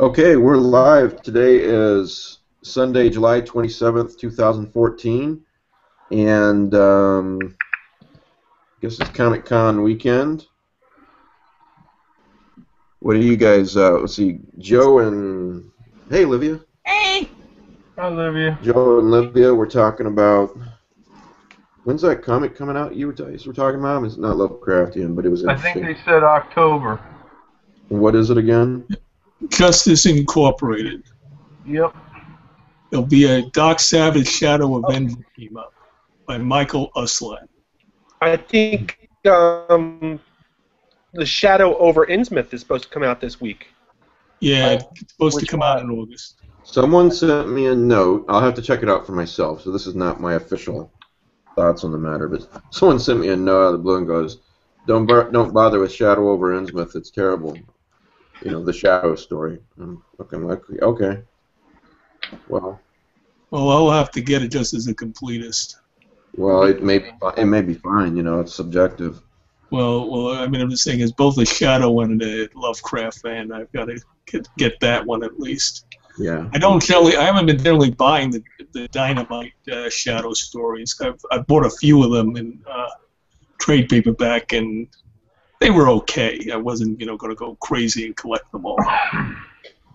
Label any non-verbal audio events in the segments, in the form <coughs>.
Okay, we're live. Today is Sunday, July 27th, 2014. And um, I guess it's Comic Con weekend. What do you guys, uh, let's see, Joe and, hey, Olivia. Hey! Olivia. Joe and Olivia, we're talking about, when's that comic coming out you were, t- you were talking about? It's not Lovecraftian, but it was I think they said October. What is it again? Justice Incorporated. Yep. There'll be a Doc Savage Shadow Avenger team up by Michael Uslan. I think um, the Shadow over Innsmouth is supposed to come out this week. Yeah, it's supposed to Which come out in August. Someone sent me a note. I'll have to check it out for myself. So this is not my official thoughts on the matter, but someone sent me a note out of the blue and goes, "Don't bar- don't bother with Shadow over Innsmouth. It's terrible." You know the Shadow story. I'm looking like okay. Well, Well, I'll have to get it just as a completist. well, it may be it may be fine. You know, it's subjective. Well, well, I mean, I'm just saying, as both a Shadow and a Lovecraft fan, I've got to get, get that one at least. Yeah. I don't generally, I haven't been generally buying the, the Dynamite uh, Shadow stories. I've, I've bought a few of them in uh, trade paperback, and they were okay. I wasn't, you know, going to go crazy and collect them all.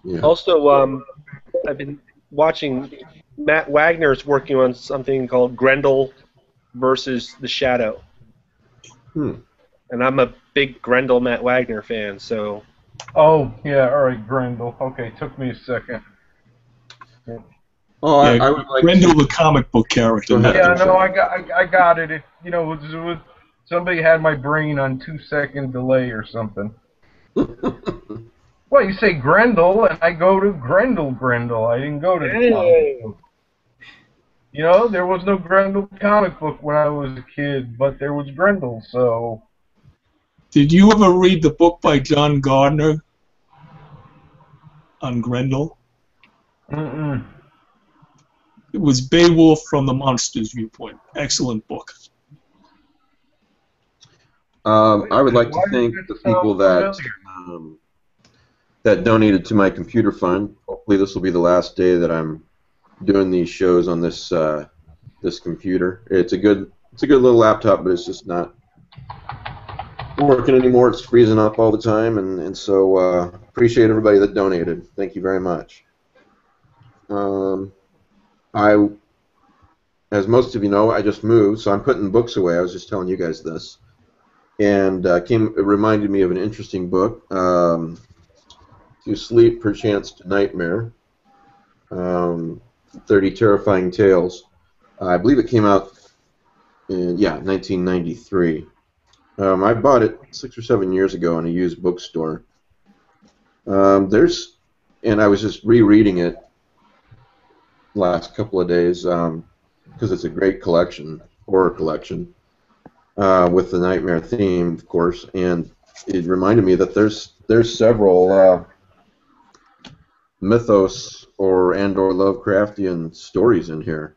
Yeah. Also, um, I've been watching Matt Wagner is working on something called Grendel versus the Shadow. Hmm. And I'm a big Grendel Matt Wagner fan, so Oh, yeah, alright, Grendel. Okay, took me a second. Oh, I, Yeah, I would like. Grendel, to, the comic book character. Yeah, no. I got, I, I got it. If you know, it was, it was, somebody had my brain on two second delay or something. Well, you say Grendel, and I go to Grendel, Grendel. I didn't go to. the comic. You know, there was no Grendel comic book when I was a kid, but there was Grendel, so. Did you ever read the book by John Gardner on Grendel? Mm-mm. It was Beowulf from the monster's viewpoint. Excellent book. Um, I would like to thank the people that um, that donated to my computer fund. Hopefully, this will be the last day that I'm doing these shows on this uh, this computer. It's a good it's a good little laptop, but it's just not working anymore. It's freezing up all the time, and and so uh, appreciate everybody that donated. Thank you very much. Um, I, as most of you know, I just moved, so I'm putting books away. I was just telling you guys this and uh, came it reminded me of an interesting book um, to sleep perchance to nightmare um, 30 terrifying tales. I believe it came out in yeah 1993 um, i bought it six or seven years ago in a used bookstore. Um, there's and i was just rereading it last couple of days because it's a great collection horror collection uh, with the nightmare theme, of course, and it reminded me that there's there's several uh, mythos or and or Lovecraftian stories in here,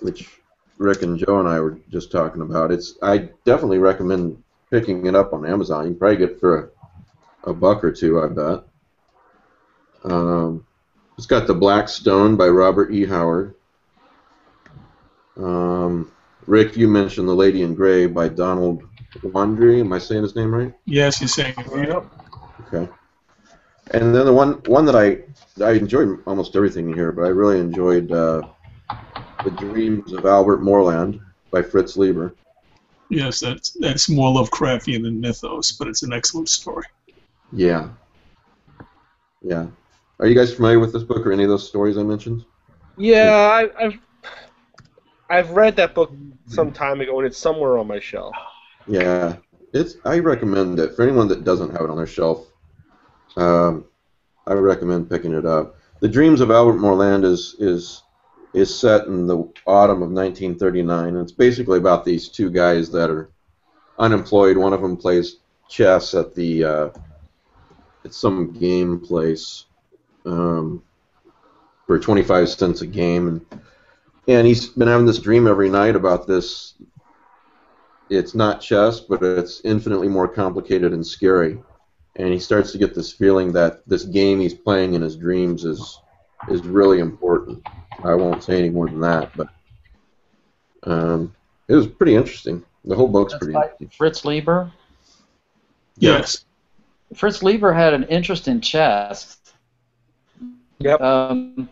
which Rick and Joe and I were just talking about. It's I definitely recommend picking it up on Amazon. You can probably get for a, a buck or two, I bet. Um, it's got the Black Stone by Robert E. Howard. Um, Rick, you mentioned The Lady in Grey by Donald Wandrei. Am I saying his name right? Yes, you're saying it right. Yep. Okay. And then the one one that I I enjoyed almost everything here, but I really enjoyed uh, The Dreams of Albert Moreland by Fritz Leiber. Yes, that's that's more Lovecraftian than mythos, but it's an excellent story. Yeah. Yeah. Are you guys familiar with this book or any of those stories I mentioned? yeah, I, I've I've read that book some time ago, and it's somewhere on my shelf. Yeah. It's I recommend it for anyone that doesn't have it on their shelf. Um, I recommend picking it up. The Dreams of Albert Moreland is is is set in the autumn of 1939, and it's basically about these two guys that are unemployed. One of them plays chess at the uh, at some game place um, for 25 cents a game, and and he's been having this dream every night about this. It's not chess, but it's infinitely more complicated and scary. and he starts to get this feeling that this game he's playing in his dreams is is really important. I won't say any more than that, but um, it was pretty interesting. The whole book's That's pretty by interesting. Fritz Leiber. Yes. Fritz Leiber had an interest in chess. Yep. Um,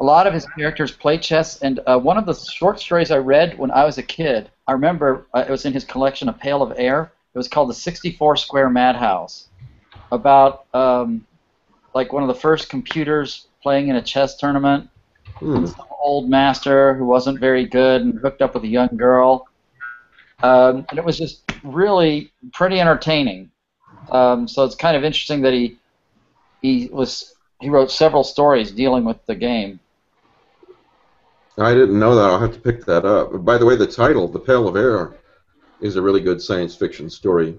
a lot of his characters play chess, and uh, one of the short stories I read when I was a kid, I remember uh, it was in his collection, A Pail of Air. It was called The 64 Square Madhouse, about um, like one of the first computers playing in a chess tournament. Hmm. Some old master who wasn't very good and hooked up with a young girl. Um, and it was just really pretty entertaining. Um, so it's kind of interesting that he he was he wrote several stories dealing with the game. I didn't know that. I'll have to pick that up. By the way, the title, "The Pale of Air," is a really good science fiction story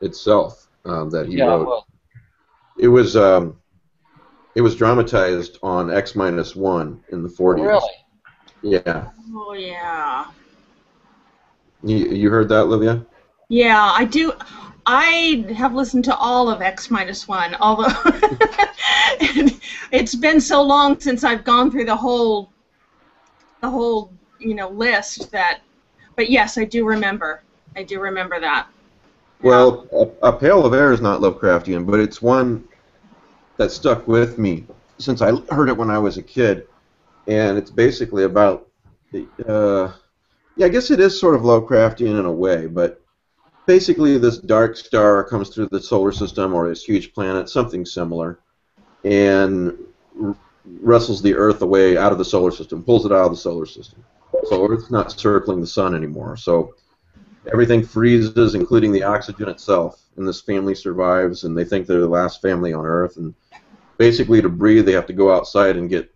itself um, that he yeah, wrote. well, It was um, it was dramatized on X minus one in the 40s. really. Yeah. Oh yeah. You, you heard that, Livia? Yeah, I do. I have listened to all of X minus one, although <laughs> it's been so long since I've gone through the whole, the whole, you know, list that. But yes, I do remember. I do remember that. Well, a, a Pale of Air is not Lovecraftian, but it's one that stuck with me since I heard it when I was a kid, and it's basically about, uh, yeah, I guess it is sort of Lovecraftian in a way, but basically this dark star comes through the solar system or this huge planet, something similar, and wrestles the Earth away out of the solar system, pulls it out of the solar system. So Earth's not circling the sun anymore. So everything freezes, including the oxygen itself, and this family survives, and they think they're the last family on Earth. And basically, to breathe, they have to go outside and get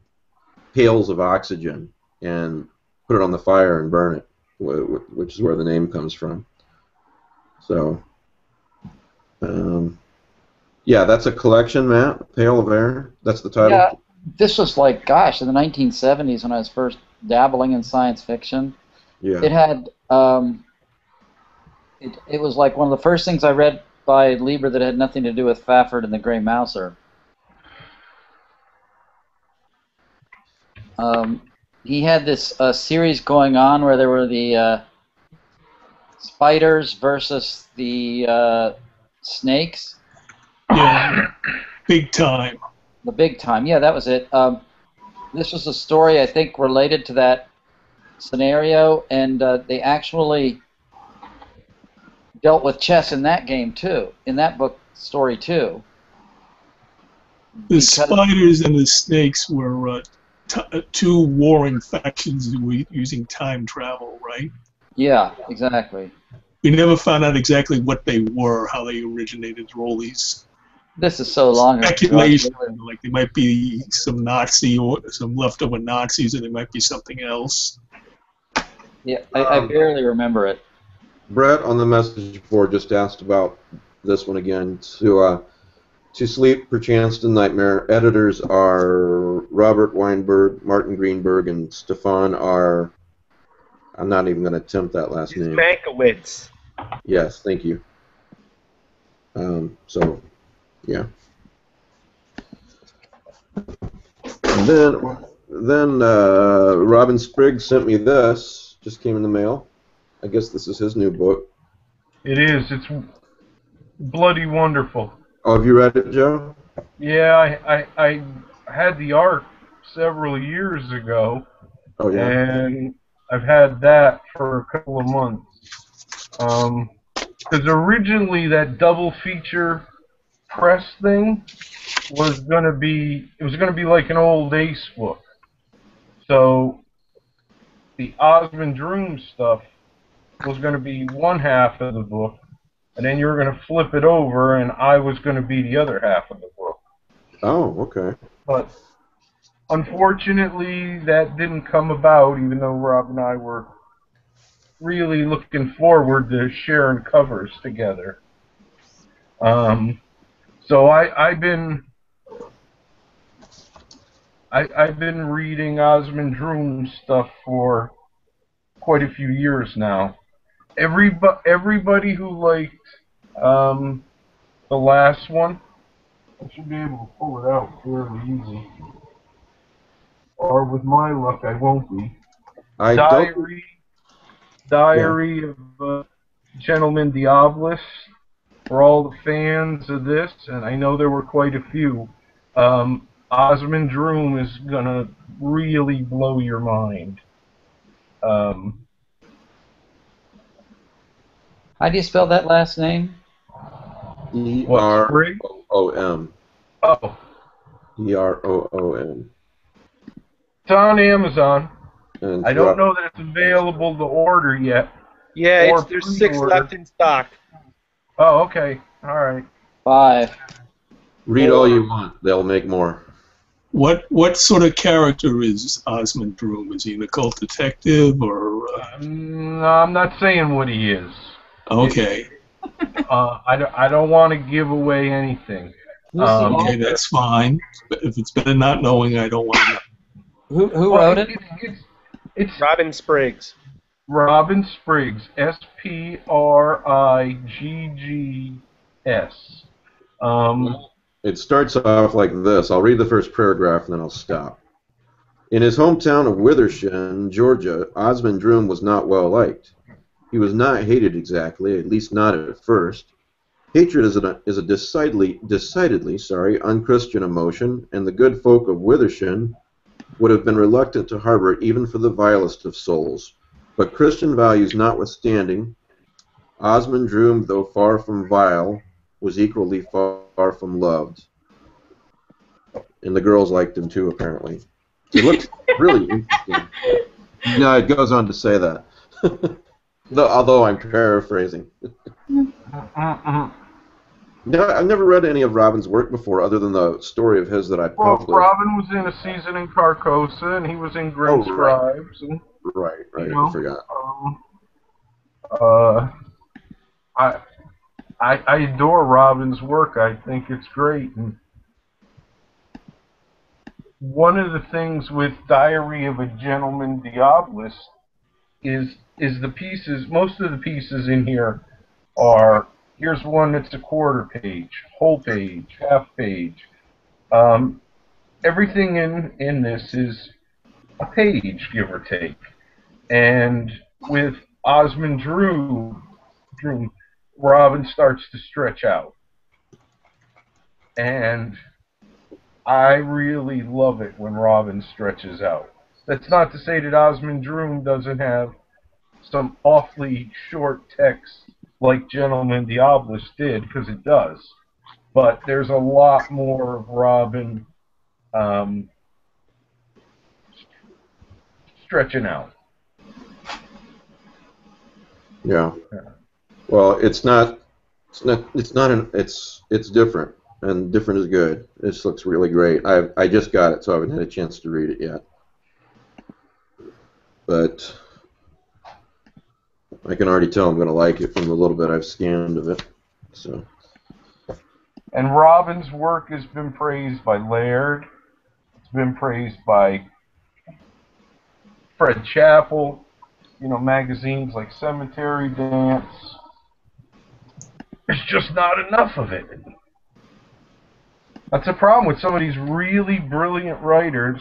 pails of oxygen and put it on the fire and burn it, wh- wh- which is where the name comes from. So, um, yeah, that's a collection, Matt. Pail of Air. That's the title. Yeah, this was like, gosh, in the 1970s when I was first dabbling in science fiction. Yeah. It had, um, it, it was like one of the first things I read by Leiber that had nothing to do with Fafhrd and the Grey Mouser. Um, he had this uh, series going on where there were the uh, spiders versus the uh, snakes. Yeah. <coughs> Big time. The big time. Yeah, that was it. Um, this was a story I think related to that scenario, and uh, they actually dealt with chess in that game too, in that book story too. The spiders and the snakes were uh, t- uh, two warring factions who were using time travel, right? Yeah, exactly. We never found out exactly what they were, how they originated. Were all these This is so long ago. speculation, like they might be some Nazi or some leftover Nazis, and they might be something else. Yeah, I, I Um, barely remember it. Brett on the message board just asked about this one again. To uh, to sleep, perchance to nightmare. Editors are Robert Weinberg, Martin Greenberg, and Stefan are. I'm not even going to attempt that last name. Mankiewicz. Yes, thank you. Um, so, yeah. And then, then uh, Robin Spriggs sent me this. Just came in the mail. I guess this is his new book. It is. It's bloody wonderful. Oh, have you read it, Joe? Yeah, I, I, I had the art several years ago, Oh yeah. and I've had that for a couple of months. Um 'cause originally that double feature press thing was gonna be it was gonna be like an old Ace book. So the Osmond Droom stuff was gonna be one half of the book, and then you were gonna flip it over, and I was gonna be the other half of the book. Oh, okay. But unfortunately, that didn't come about, even though Rob and I were really looking forward to sharing covers together. Um, so I, I've been I, I've been reading Osmond Droom stuff for quite a few years now. Everybody, everybody who liked um, the last one. I should be able to pull it out fairly easy. Or with my luck, I won't be. I don't. Diary, Diary of uh, Gentleman Diabolus for all the fans of this, and I know there were quite a few. Um, Osmond Droom is gonna really blow your mind. Um, How do you spell that last name? E What, R Sprigg? O M. oh, E R O O N. it's on Amazon. And I don't know that it's available to order yet. Yeah, Or it's, there's six pre-order. left in stock. Oh, okay, all right. Five. Read all you want. They'll make more. What what sort of character is Osmond Droom? Is he an occult detective or? Uh, Um, no, I'm not saying what he is. okay, <laughs> Uh, I don't, I don't want to give away anything. Um, okay, that's fine. If it's better not knowing, I don't want to know. Who, who Well, wrote it? It's, it's, it's Robin Spriggs. Robin Spriggs, S P R I G G S. Um, It starts off like this. I'll read the first paragraph and then I'll stop. In his hometown of Withersham, Georgia, Osmond Droom was not well liked. He was not hated exactly, at least not at first. Hatred is a, is a decidedly, decidedly sorry, unchristian emotion, and the good folk of Withersham would have been reluctant to harbor it even for the vilest of souls. But Christian values notwithstanding, Osmond Droom, though far from vile, was equally far, far from loved. And the girls liked him too, apparently. He looked <laughs> really interesting. No, it goes on to say that. <laughs> Though, although I'm paraphrasing. mm-mm. No, I've never read any of Robin's work before, other than the story of his that I published. well, published. Robin was in a season in Carcosa, and he was in Grim Oh, right. Scribes, and Right, right. You know? I forgot. um, uh, I, I, I adore Robin's work. I think it's great, and one of the things with Diary of a Gentleman Diabolus is is the pieces. Most of the pieces in here are here's one that's a quarter page, whole page, half page. Um, everything in in this is a page, give or take. And with Osmond Drew, Drew, Robin starts to stretch out. And I really love it when Robin stretches out. That's not to say that Osmond Droom doesn't have some awfully short text like Gentleman Diabolus did, because it does. But there's a lot more of Robin um, stretching out. Yeah. Well, it's not. It's not. It's not an. It's. It's different, and different is good. This looks really great. I. I just got it, so I haven't had a chance to read it yet. But I can already tell I'm going to like it from the little bit I've scanned of it. So. And Robin's work has been praised by Laird. It's been praised by Fred Chappell. You know, magazines like Cemetery Dance. There's just not enough of it. That's a problem with some of these really brilliant writers.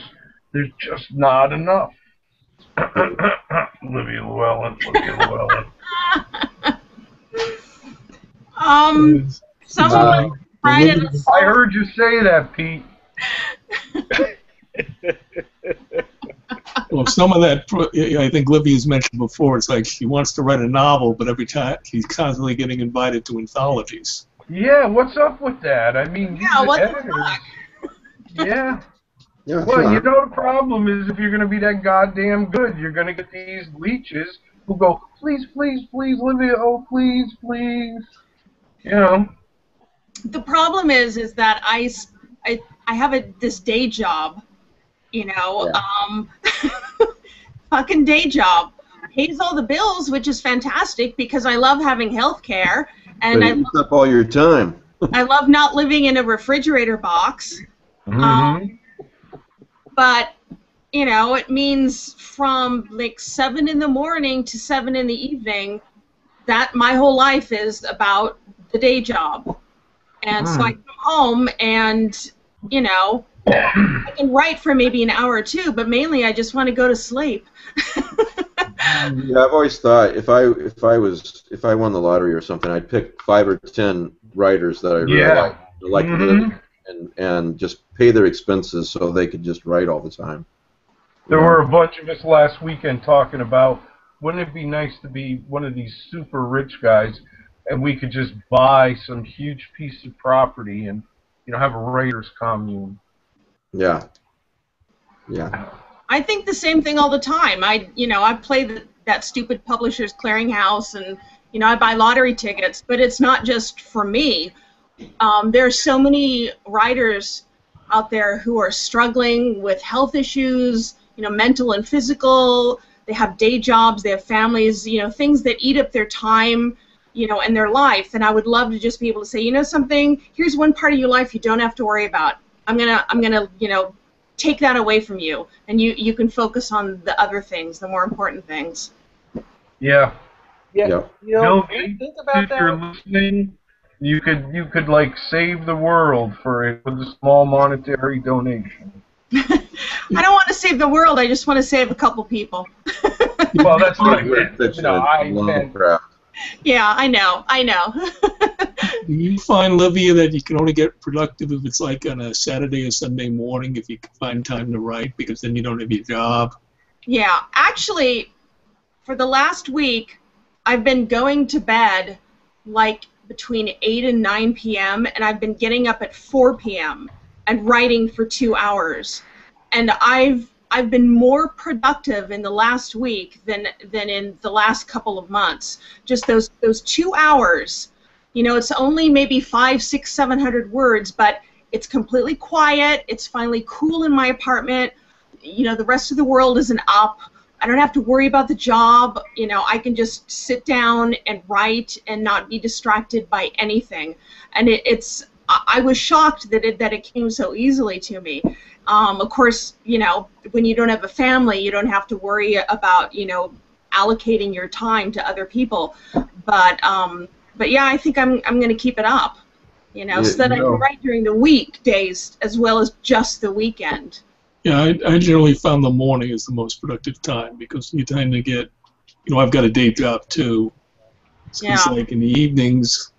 There's just not enough. <coughs> Olivia Llewellyn, Olivia Llewellyn. Um, someone right at the I heard you say that, Pete. <laughs> <laughs> Well, some of that, pro- I think Livy's mentioned before, it's like he wants to write a novel, but every time he's constantly getting invited to anthologies. Yeah, what's up with that? I mean, Yeah, these what the editors. fuck? Yeah. Yeah. Well, not- you know the problem is if you're going to be that goddamn good, you're going to get these leeches who go, please, please, please, Livia, oh, please, please. You know. the problem is is that I, s- I, I have a this day job, you know, um, <laughs> fucking day job. Pays all the bills, which is fantastic because I love having health care and But I, it eats up all your time. I love not living in a refrigerator box. Mm-hmm. Um, but you know, it means from like seven in the morning to seven in the evening. That my whole life is about the day job, and so I come home and you know I can write for maybe an hour or two, but mainly I just want to go to sleep. <laughs> Yeah, I've always thought if I if I was if I won the lottery or something, I'd pick five or ten writers that I really Yeah. like, like Mhm. and and just pay their expenses so they could just write all the time. There You know? were a bunch of us last weekend talking about wouldn't it be nice to be one of these super rich guys and we could just buy some huge piece of property and you know have a writers commune. Yeah. Yeah. I think the same thing all the time. I, you know, I play the, that stupid Publishers Clearinghouse, and you know, I buy lottery tickets. But it's not just for me. Um, there are so many writers out there who are struggling with health issues, you know, mental and physical. They have day jobs, they have families, you know, things that eat up their time, you know, and their life. And I would love to just be able to say, you know, something. Here's one part of your life you don't have to worry about. I'm gonna, I'm gonna, you know, take that away from you, and you you can focus on the other things, the more important things. Yeah. Yeah, Yeah. you know, Bill when think about if you're listening, you could you could like save the world for it with a small monetary donation. <laughs> I don't want to save the world. I just want to save a couple people. <laughs> Well, that's what I We're meant. such You know, a I meant yeah, I know. I know. <laughs> You find, Livia, that you can only get productive if it's like on a Saturday or Sunday morning if you can find time to write because then you don't have your job? yeah, actually, for the last week, I've been going to bed like between 8 and 9 p.m. and I've been getting up at 4 p.m. and writing for two hours. And I've I've been more productive in the last week than than in the last couple of months. Just those those two hours. You know, it's only maybe five, six, seven hundred words, but it's completely quiet. It's finally cool in my apartment. You know, the rest of the world isn't up. I don't have to worry about the job. You know, I can just sit down and write and not be distracted by anything. And it, it's I was shocked that it that it came so easily to me. Um, of course, you know, when you don't have a family, you don't have to worry about you know allocating your time to other people. But um, but yeah, I think I'm I'm going to keep it up. You know, Yeah, so that I you know. can write during the weekdays as well as just the weekend. Yeah, I, I generally found the morning is the most productive time because you tend to get, you know, I've got a day job too. So it's like in the evenings,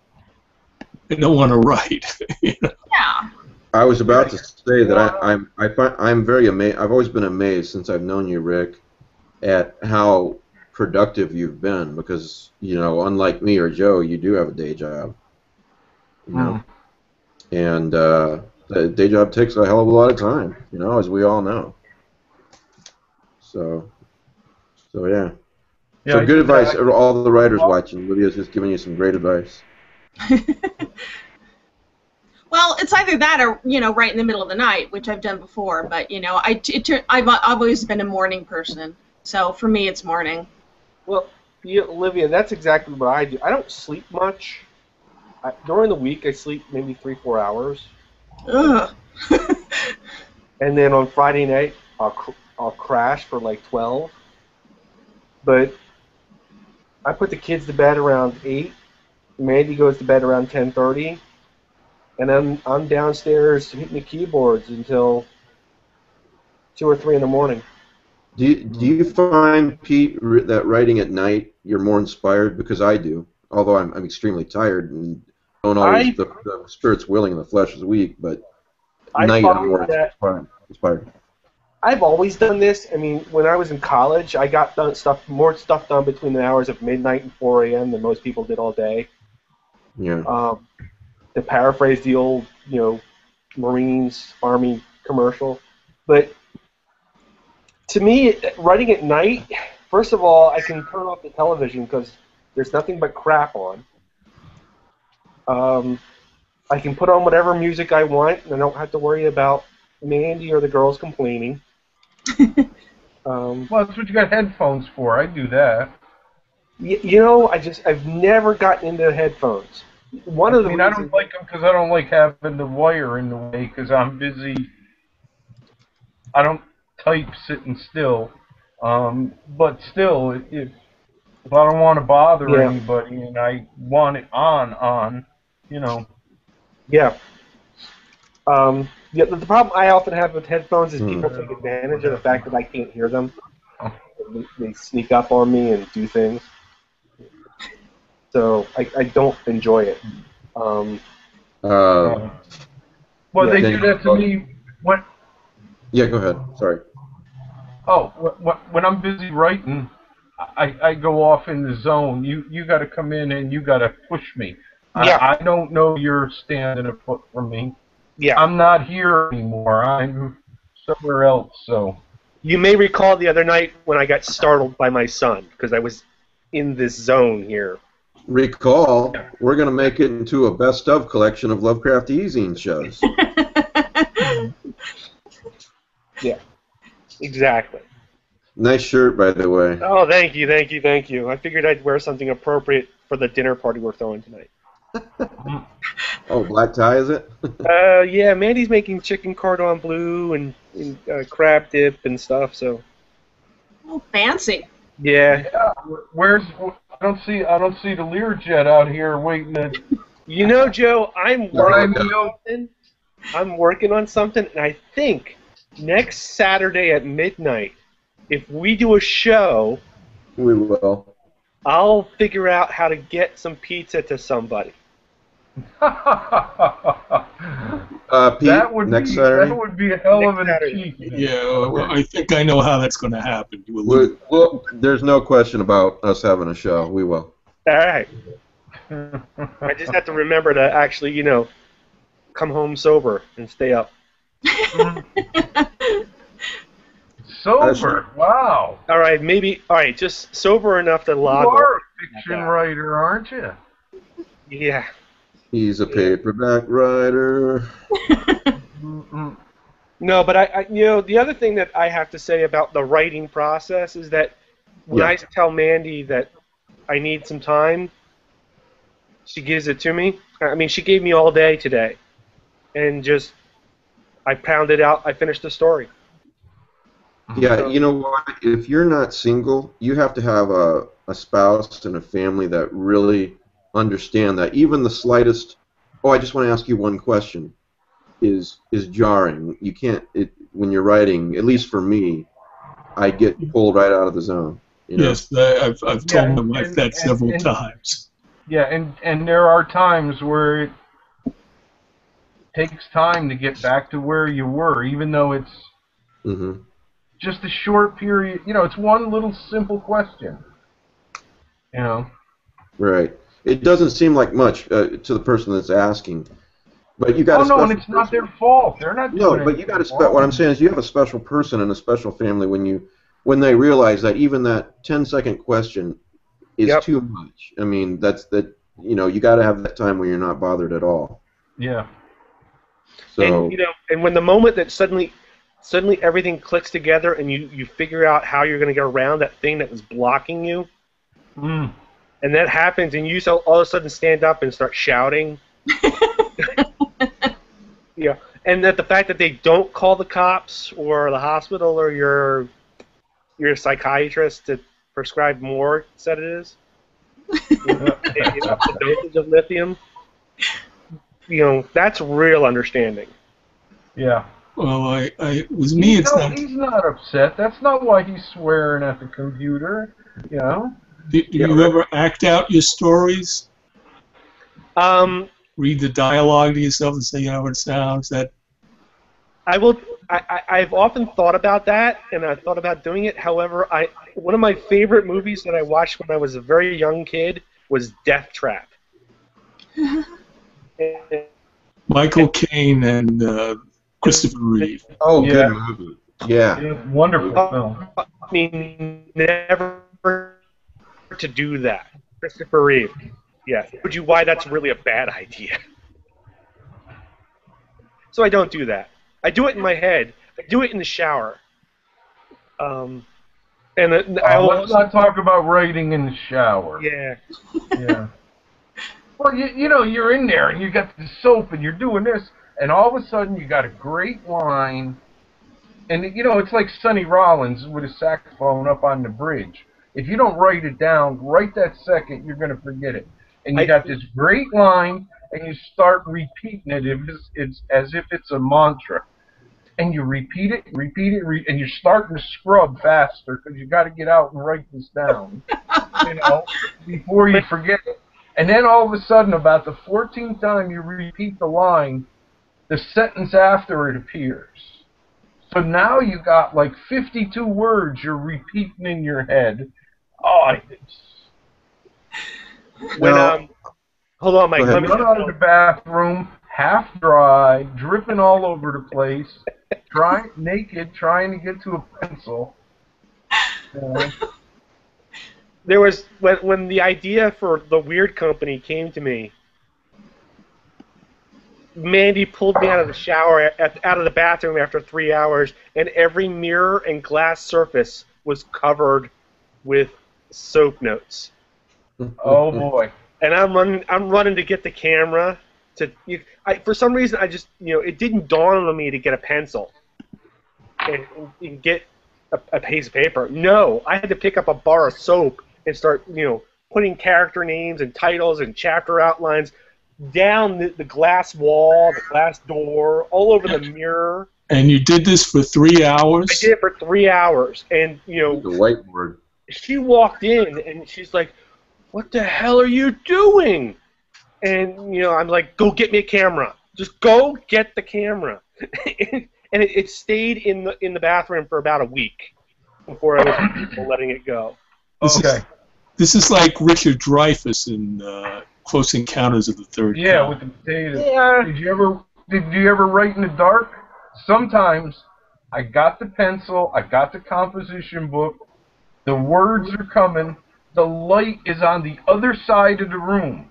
I don't want to write. <laughs> you know? Yeah. I was about to say that I, I'm I find I'm very amazed. I've always been amazed since I've known you, Rick, at how productive you've been. Because you know, unlike me or Joe, you do have a day job. You know, and uh, the day job takes a hell of a lot of time. You know, as we all know. So, so yeah. Yeah, so good did advice. that. All the writers watching, Lydia's just giving you some great advice. <laughs> Well, it's either that or you know, right in the middle of the night, which I've done before. But you know, I it, I've I've always been a morning person, so for me, it's morning. Well, you, Olivia, that's exactly what I do. I don't sleep much. I, during the week, I sleep maybe three, four hours, Ugh. <laughs> and then on Friday night, I'll cr- I'll crash for like twelve. But I put the kids to bed around eight. Mandy goes to bed around ten thirty, and I'm I'm downstairs hitting the keyboards until two or three in the morning. Do you, do you find Pete that writing at night you're more inspired because I do, although I'm, I'm extremely tired and don't always I- the, the spirit's willing and the flesh is weak, but I night I'm more inspired. inspired. I've always done this. I mean, when I was in college, I got done stuff more stuff done between the hours of midnight and 4 a.m. than most people did all day. Yeah. Um, to paraphrase the old, you know, Marines Army commercial, but to me, writing at night, first of all, I can turn off the television because there's nothing but crap on. Um, I can put on whatever music I want, and I don't have to worry about Mandy or the girls complaining. <laughs> um, Well, that's what you got headphones for. I do that. y- you know, I just I've never gotten into headphones. One I of the mean, I don't like them because I don't like having the wire in the way because I'm busy. I don't type sitting still. Um, but still, if if I don't want to bother Yeah. anybody and I want it on, on, you know. Yeah. Um, yeah, the, the problem I often have with headphones is Hmm. people take advantage of the fact that I can't hear them. They, they sneak up on me and do things. So I, I don't enjoy it. Um, Uh, Well, they do that to me when yeah, go ahead. Sorry. Oh wh- wh- when I'm busy writing, I, I go off in the zone. You you got to come in and you got to push me. Yeah. I, I don't know you're standing a foot from me. yeah. I'm not here anymore. I'm somewhere else. So You may recall the other night when I got startled by my son because I was in this zone here. Recall, we're going to make it into a best of collection of Lovecraft e-zine shows. <laughs> Exactly. nice shirt, by the way. Oh, thank you, thank you, thank you. I figured I'd wear something appropriate for the dinner party we're throwing tonight. <laughs> Oh, black tie, is it? <laughs> Uh, yeah, Mandy's making chicken cordon bleu and, and uh, crab dip and stuff. So Oh, fancy. yeah, yeah, where's I don't see I don't see the Learjet out here waiting to. <laughs> you know, Joe, I'm No, working on something. I'm working on something, and I think next Saturday at midnight, if we do a show, we will. I'll figure out how to get some pizza to somebody. <laughs> Uh, Pete, that would next be Saturday. that would be a hell of an Next Saturday. achievement. Yeah, well, I think I know how that's going to happen. You will We- well, there's no question about us having a show. We will. All right. I just have to remember to actually, you know, come home sober and stay up. <laughs> Sober. Wow. All right, maybe. All right, just sober enough to log. You are a fiction writer, aren't you? Yeah. He's a paperback writer. <laughs> No, but I, I, you know, the other thing that I have to say about the writing process is that when Yeah. I tell Mandy that I need some time, she gives it to me. I mean, she gave me all day today, and just I pounded out. I finished the story. Mm-hmm. Yeah, you know what? If you're not single, you have to have a, a spouse and a family that really understand that even the slightest oh I just want to ask you one question is is jarring. You can't it when you're writing, at least for me, I get pulled right out of the zone. You know? Yes, I- I've, I've Yeah, told my wife and- that and- several and- times. Yeah, and and there are times where it takes time to get back to where you were, even though it's hmm just a short period. You know, it's one little simple question. You know. Right. It doesn't seem like much uh, to the person that's asking, but you got. Oh no, and it's not their fault. They're not No, but you got to. Spe- what I'm saying is, you have a special person and a special family when you when they realize that even that 10 second question is Yep. too much. I mean, that's that. You know, you got to have that time where you're not bothered at all. Yeah. So and you know, and when the moment that suddenly, suddenly everything clicks together, and you you figure out how you're going to get around that thing that was blocking you, Mm. and that happens, and you so all of a sudden stand up and start shouting. <laughs> yeah, and that the fact that they don't call the cops or the hospital or your your psychiatrist to prescribe more sedatives, <laughs> you know, and up the dosage of lithium. You know, that's real understanding. Yeah. Well, I, I with me, He's it's no- not. He's not upset. That's not why he's swearing at the computer. You know. Do, do you ever act out your stories? Um, Read the dialogue to yourself and say, you know, what it sounds. That I will. I, I, I've often thought about that, and I've thought about doing it. However, I one of my favorite movies that I watched when I was a very young kid was Death Trap. <laughs> And Michael Caine and uh, Christopher Reeve. oh, Yeah. good movie. Yeah. It's wonderful film. I mean, never to do that. Christopher Reeve. Yeah. Would you why that's really a bad idea? So I don't do that. I do it in my head. I do it in the shower. Um, and the, I Uh, will. let's not talk about writing in the shower. Yeah. Yeah. Well, you, you know, you're in there and you got the soap and you're doing this, and all of a sudden you got a great line, and you know it's like Sonny Rollins with a saxophone up on the bridge. If you don't write it down right that second, you're gonna forget it. And you I- got this great line, and you start repeating it. It's, it's as if it's a mantra, and you repeat it, repeat it, re- and you're starting to scrub faster because you got to get out and write this down, you know, before you forget it. And then all of a sudden, about the 14th time you repeat the line, the sentence after it appears. So now you've got like 52 words you're repeating in your head. Oh, it's When Now- um, hold on, Mike. Go ahead. Let me, run out of the bathroom, half dry, dripping all over the place, trying naked, trying to get to a pencil. You <laughs> know, there was when when the idea for the Weird Company came to me. Mandy pulled me out of the shower, at, out of the bathroom after three hours, and every mirror and glass surface was covered with soap notes. oh boy. And I'm running, I'm running to get the camera. To you, I, for some reason, I just you know it didn't dawn on me to get a pencil and, and get a, a piece of paper. No, I had to pick up a bar of soap and start you know putting character names and titles and chapter outlines down the, the glass wall, the glass door, all over the mirror. And you did this for three hours. I did it for three hours, and you know The whiteboard. she walked in and she's like, "What the hell are you doing?" And you know, I'm like, "Go get me a camera. Just go get the camera." <laughs> and it, it stayed in the in the bathroom for about a week before I was <clears throat> letting it go. Okay. Is, this is like Richard Dreyfuss in uh, Close Encounters of the Third Yeah, Kind. with the potatoes. Yeah. Did you ever did you ever write in the dark? Sometimes I got the pencil, I got the composition book, the words are coming, the light is on the other side of the room.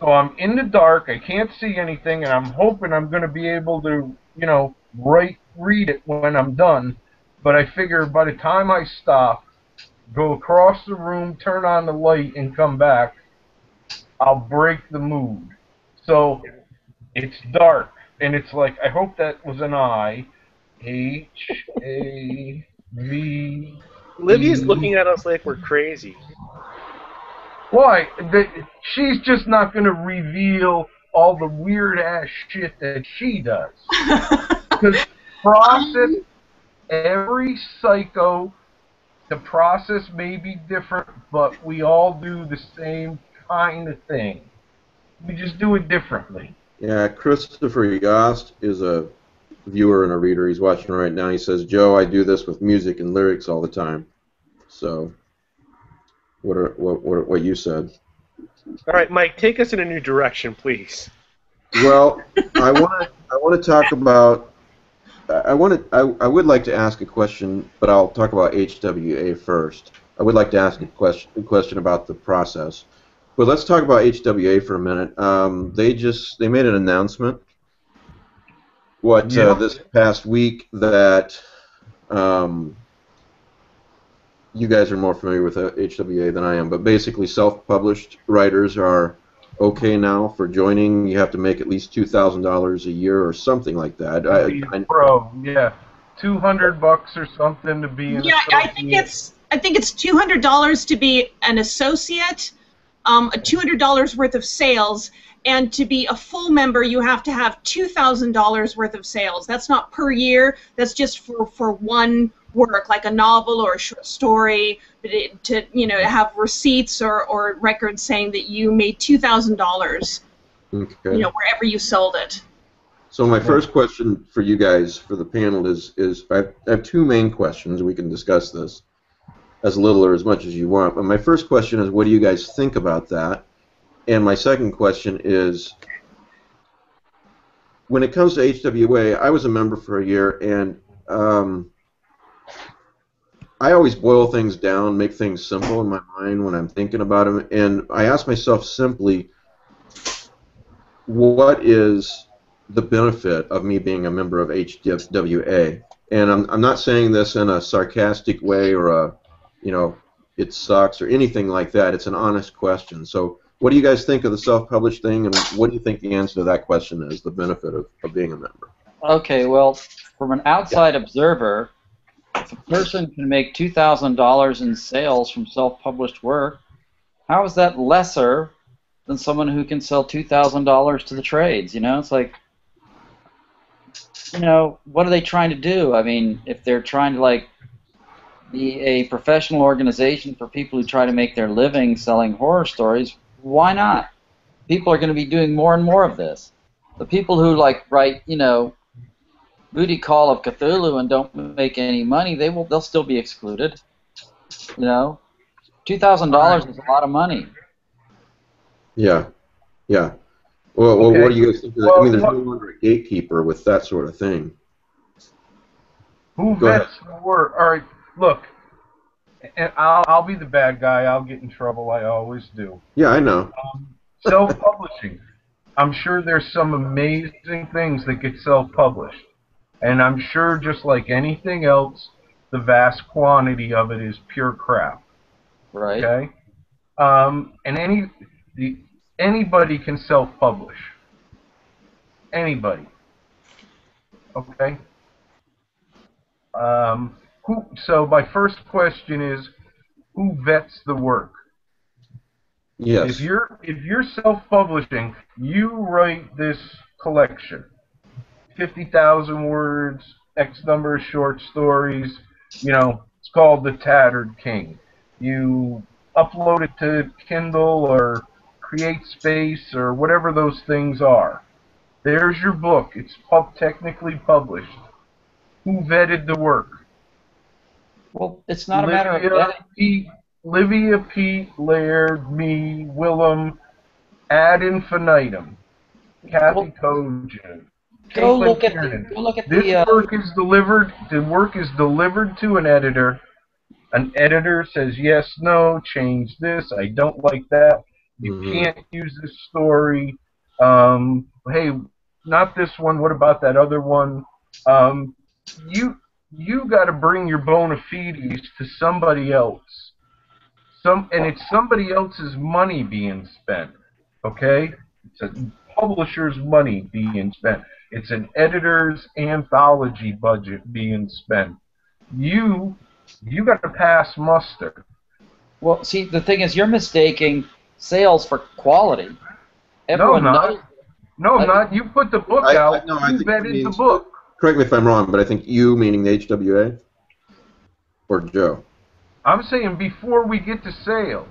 So I'm in the dark, I can't see anything, and I'm hoping I'm going to be able to, you know, write, read it when I'm done. But I figure by the time I stop, go across the room, turn on the light, and come back, I'll break the mood. So it's dark, and it's like I hope that was an I. H A V. Livy's looking at us like we're crazy. Why? The, she's just not going to reveal all the weird ass shit that she does. <laughs> Because process, every psycho, the process may be different, but we all do the same kind of thing. We just do it differently. Yeah, Christopher Yost is a viewer and a reader. He's watching right now. He says, "Joe, I do this with music and lyrics all the time." So, what are what what, what you said? All right, Mike, take us in a new direction, please. Well, I want to I want to talk about I want to I, I would like to ask a question, but I'll talk about HWA first. I would like to ask a question a question about the process. But let's talk about HWA for a minute. Um, they just they made an announcement what Yeah. uh, this past week that um, you guys are more familiar with uh, HWA than I am, but basically self-published writers are okay now for joining. You have to make at least two thousand dollars a year or something like that. I, I, Bro, yeah. 200 bucks or something to be an Yeah, I think it's I think it's two hundred dollars to be an associate, um, a two hundred dollars worth of sales, and to be a full member, you have to have two thousand dollars worth of sales. That's not per year. That's just for for one work, like a novel or a short story. But it, to you know have receipts or or records saying that you made two thousand dollars, okay. you know, wherever you sold it. So my first question for you guys, for the panel, is is I have, I have two main questions. We can discuss this as little or as much as you want. But my first question is, what do you guys think about that? And my second question is, when it comes to HWA, I was a member for a year, and um, I always boil things down, make things simple in my mind when I'm thinking about them, and I ask myself simply, what is the benefit of me being a member of HWA. And I'm, I'm not saying this in a sarcastic way or a, you know, it sucks or anything like that. It's an honest question. So, what do you guys think of the self-published thing, and what do you think the answer to that question is? The benefit of, of being a member. Okay, well, from an outside observer, if a person can make two thousand dollars in sales from self-published work, how is that lesser than someone who can sell two thousand dollars to the trades. You know, it's like, you know, what are they trying to do? I mean, if they're trying to like be a professional organization for people who try to make their living selling horror stories, why not? People are going to be doing more and more of this. The people who like write, you know, Booty Call of Cthulhu and don't make any money, they will they'll still be excluded. You know, two thousand dollars is a lot of money. Yeah, yeah. Well, well what do you guys think? Of that? I mean, there's no what- longer a gatekeeper with that sort of thing. Who Go ahead. vets the work? All right, look, and I'll I'll be the bad guy. I'll get in trouble. I always do. Yeah, I know. Um, self-publishing. I'm sure there's some amazing things that get self-published, and I'm sure just like anything else, the vast quantity of it is pure crap. Right. Okay. Um, and any the anybody can self-publish. Anybody. Okay. Um, who? So my first question is, who vets the work? Yes. If you're if you're self-publishing, you write this collection, fifty thousand words, X number of short stories. You know, it's called The Tattered King. You upload it to Kindle or Create Space or whatever those things are. There's your book. It's pub- technically published. Who vetted the work? Well, it's not a matter of Livia vetting. Pete, Livia Pete, Laird, me, Willem, ad infinitum, Kathy Well. Go look at Kiernan. the, go look at This the uh, work is delivered. The work is delivered to an editor. An editor says yes, no, change this. I don't like that. You Mhm. can't use this story. Um, hey, not this one. What about that other one? Um, you you got to bring your bona fides to somebody else. Some and it's somebody else's money being spent. Okay, it's a publisher's money being spent. It's an editor's anthology budget being spent. You you got to pass muster. well, see, the thing is, you're mistaking sales for quality. Everyone not. knows. No, I- not you. Put the book I- I- out. no, you think vetted he the book. Correct me if I'm wrong, but I think you, meaning the HWA, or Joe. I'm saying before we get to sales.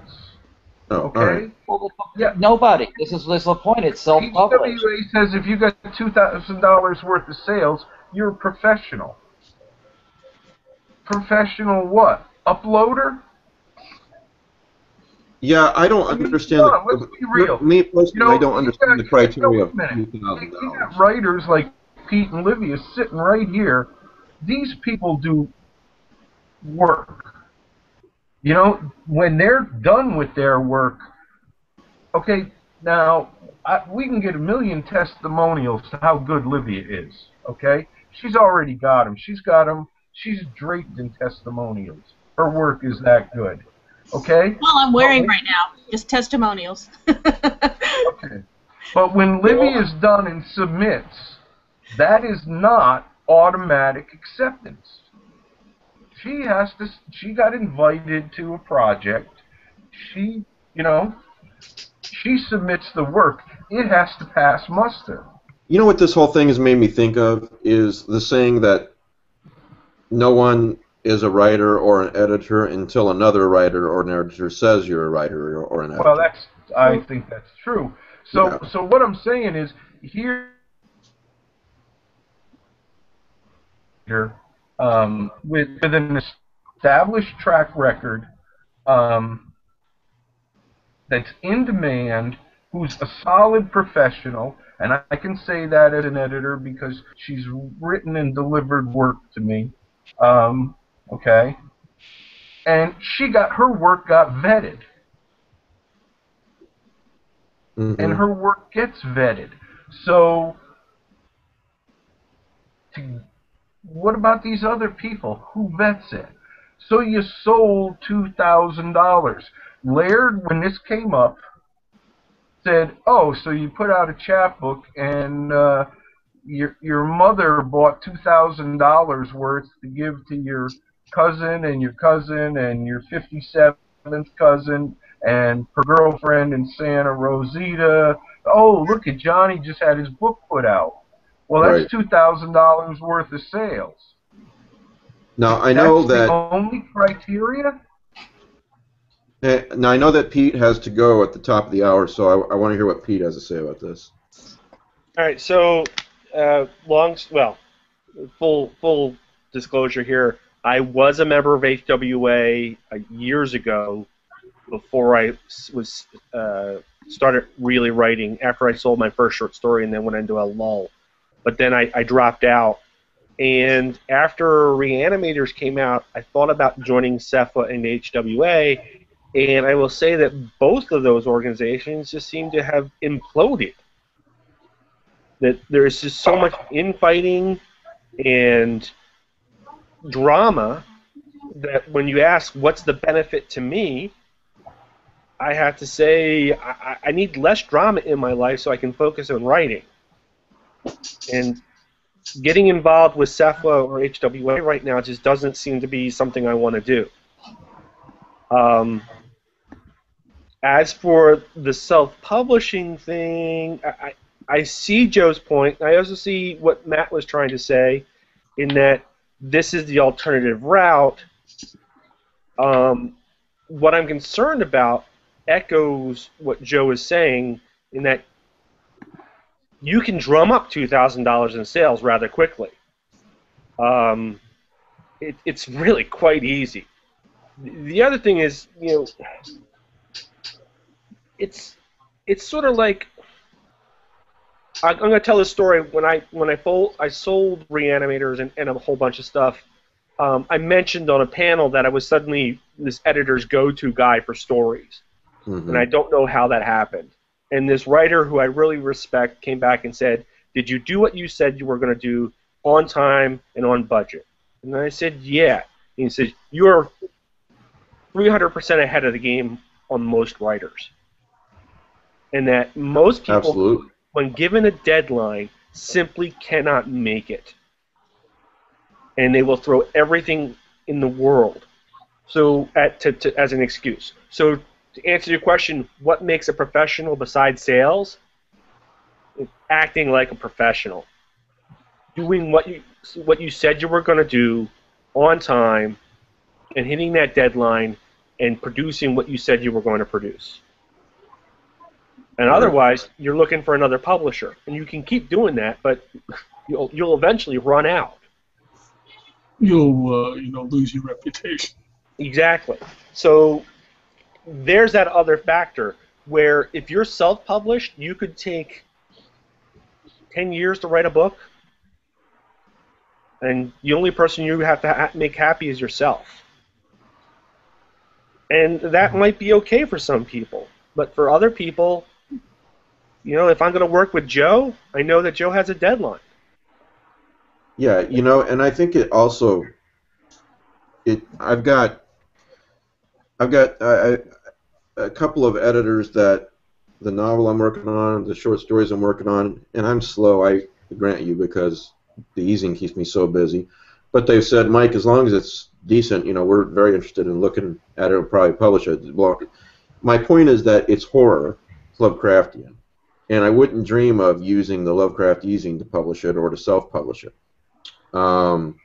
Oh, Okay. all right. Well, Yeah. Nobody. This is this is the point. It's self-published. HWA says if you got two thousand dollars worth of sales, you're a professional. Professional what? Uploader? Yeah, I don't I mean, understand. come on, let's be real. Me personally, You know, I don't understand got- the criteria of wait a two minute. thousand You got dollars. writers like Pete and Livia sitting right here. These people do work. You know, when they're done with their work, okay, now I, we can get a million testimonials to how good Livia is. Okay, she's already got them. She's got them. She's draped in testimonials. Her work is that good. Okay. Well, I'm wearing right now. Just testimonials. <laughs> Okay. But when Livy is done and submits, that is not automatic acceptance. She has to. She got invited to a project. She, you know, she submits the work. It has to pass muster. You know what this whole thing has made me think of is the saying that no one is a writer or an editor until another writer or an editor says you're a writer or, an editor. Well, that's. I think that's true. So, Yeah. so what I'm saying is here. Here, um, with, with an established track record, um, that's in demand, who's a solid professional, and I, I can say that as an editor because she's written and delivered work to me. Um, okay, and she got her work got vetted Mhm. and her work gets vetted. So, to, what about these other people? Who vets it? So you sold two thousand dollars. Laird, when this came up, said, "Oh, so you put out a chapbook and uh, your your mother bought two thousand dollars worth to give to your cousin and your cousin and your fifty seventh cousin and her girlfriend in Santa Rosita. Oh, look at Johnny just had his book put out. Well, that's Right. two thousand dollars worth of sales. Now I know that's that. the only criteria. eh, Now I know that Pete has to go at the top of the hour, so I, I want to hear what Pete has to say about this. All right, so uh, long, well, full full disclosure here. I was a member of HWA uh, years ago, before I was uh, started really writing. After I sold my first short story, and then went into a lull. But then I, I dropped out. And after Reanimators came out, I thought about joining SFWA and HWA, and I will say that both of those organizations just seem to have imploded that there's just so much infighting and drama that when you ask what's the benefit to me, I have to say I- I need less drama in my life so I can focus on writing. And getting involved with SFWA or HWA right now just doesn't seem to be something I want to do. Um, as for the self-publishing thing, I, I I see Joe's point. I also see what Matt was trying to say, in that this is the alternative route. Um, what I'm concerned about echoes what Joe is saying, in that you can drum up two thousand dollars in sales rather quickly. Um, it, it's really quite easy. The other thing is, you know, it's it's sort of like I- I'm going to tell this story. When I when I fold, I sold reanimators and, and a whole bunch of stuff. Um, I mentioned on a panel that I was suddenly this editor's go-to guy for stories, Mhm. and I don't know how that happened. And this writer, who I really respect, came back and said, "Did you do what you said you were going to do on time and on budget?" And I said, "Yeah." And he said, "You are 300% ahead of the game on most writers." And that most people Absolutely. when given a deadline, simply cannot make it. And they will throw everything in the world so at, to, to, as an excuse. So to answer your question, what makes a professional besides sales? Acting like a professional. Doing what you what you said you were going to do on time and hitting that deadline and producing what you said you were going to produce. And otherwise, you're looking for another publisher, and you can keep doing that, but you'll you'll eventually run out. You'll uh, you know lose your reputation. Exactly. So there's that other factor where if you're self-published, you could take ten years to write a book, and the only person you have to ha- make happy is yourself. And that mm-hmm. might be okay for some people, but for other people, you know, if I'm going to work with Joe, I know that Joe has a deadline. Yeah, you know, and I think it also it I've got I've got a couple of editors that the novel I'm working on, the short stories I'm working on, and I'm slow. I grant you because the eZine keeps me so busy. But they've said, Mike, as long as it's decent, you know, we're very interested in looking at it and probably publish it. My point is that it's horror, Lovecraftian, and I wouldn't dream of using the Lovecraft eZine to publish it or to self-publish it. Um,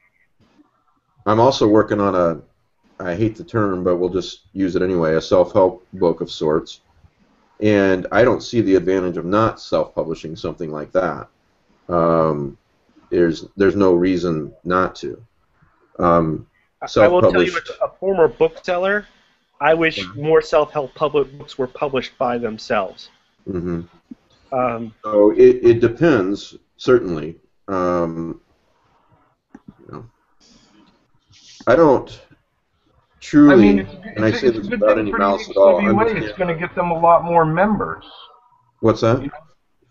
I'm also working on a, I hate the term, but we'll just use it anyway, a self-help book of sorts. And I don't see the advantage of not self-publishing something like that. Um, there's there's no reason not to. Um, I will tell you, as a former bookseller, I wish more self-help public books were published by themselves. Mm-hmm. Um, So it, it depends, certainly. Um, you know, I don't truly, I mean, it's, and I say this without any malice at all. HWA. It's going to get them a lot more members. What's that?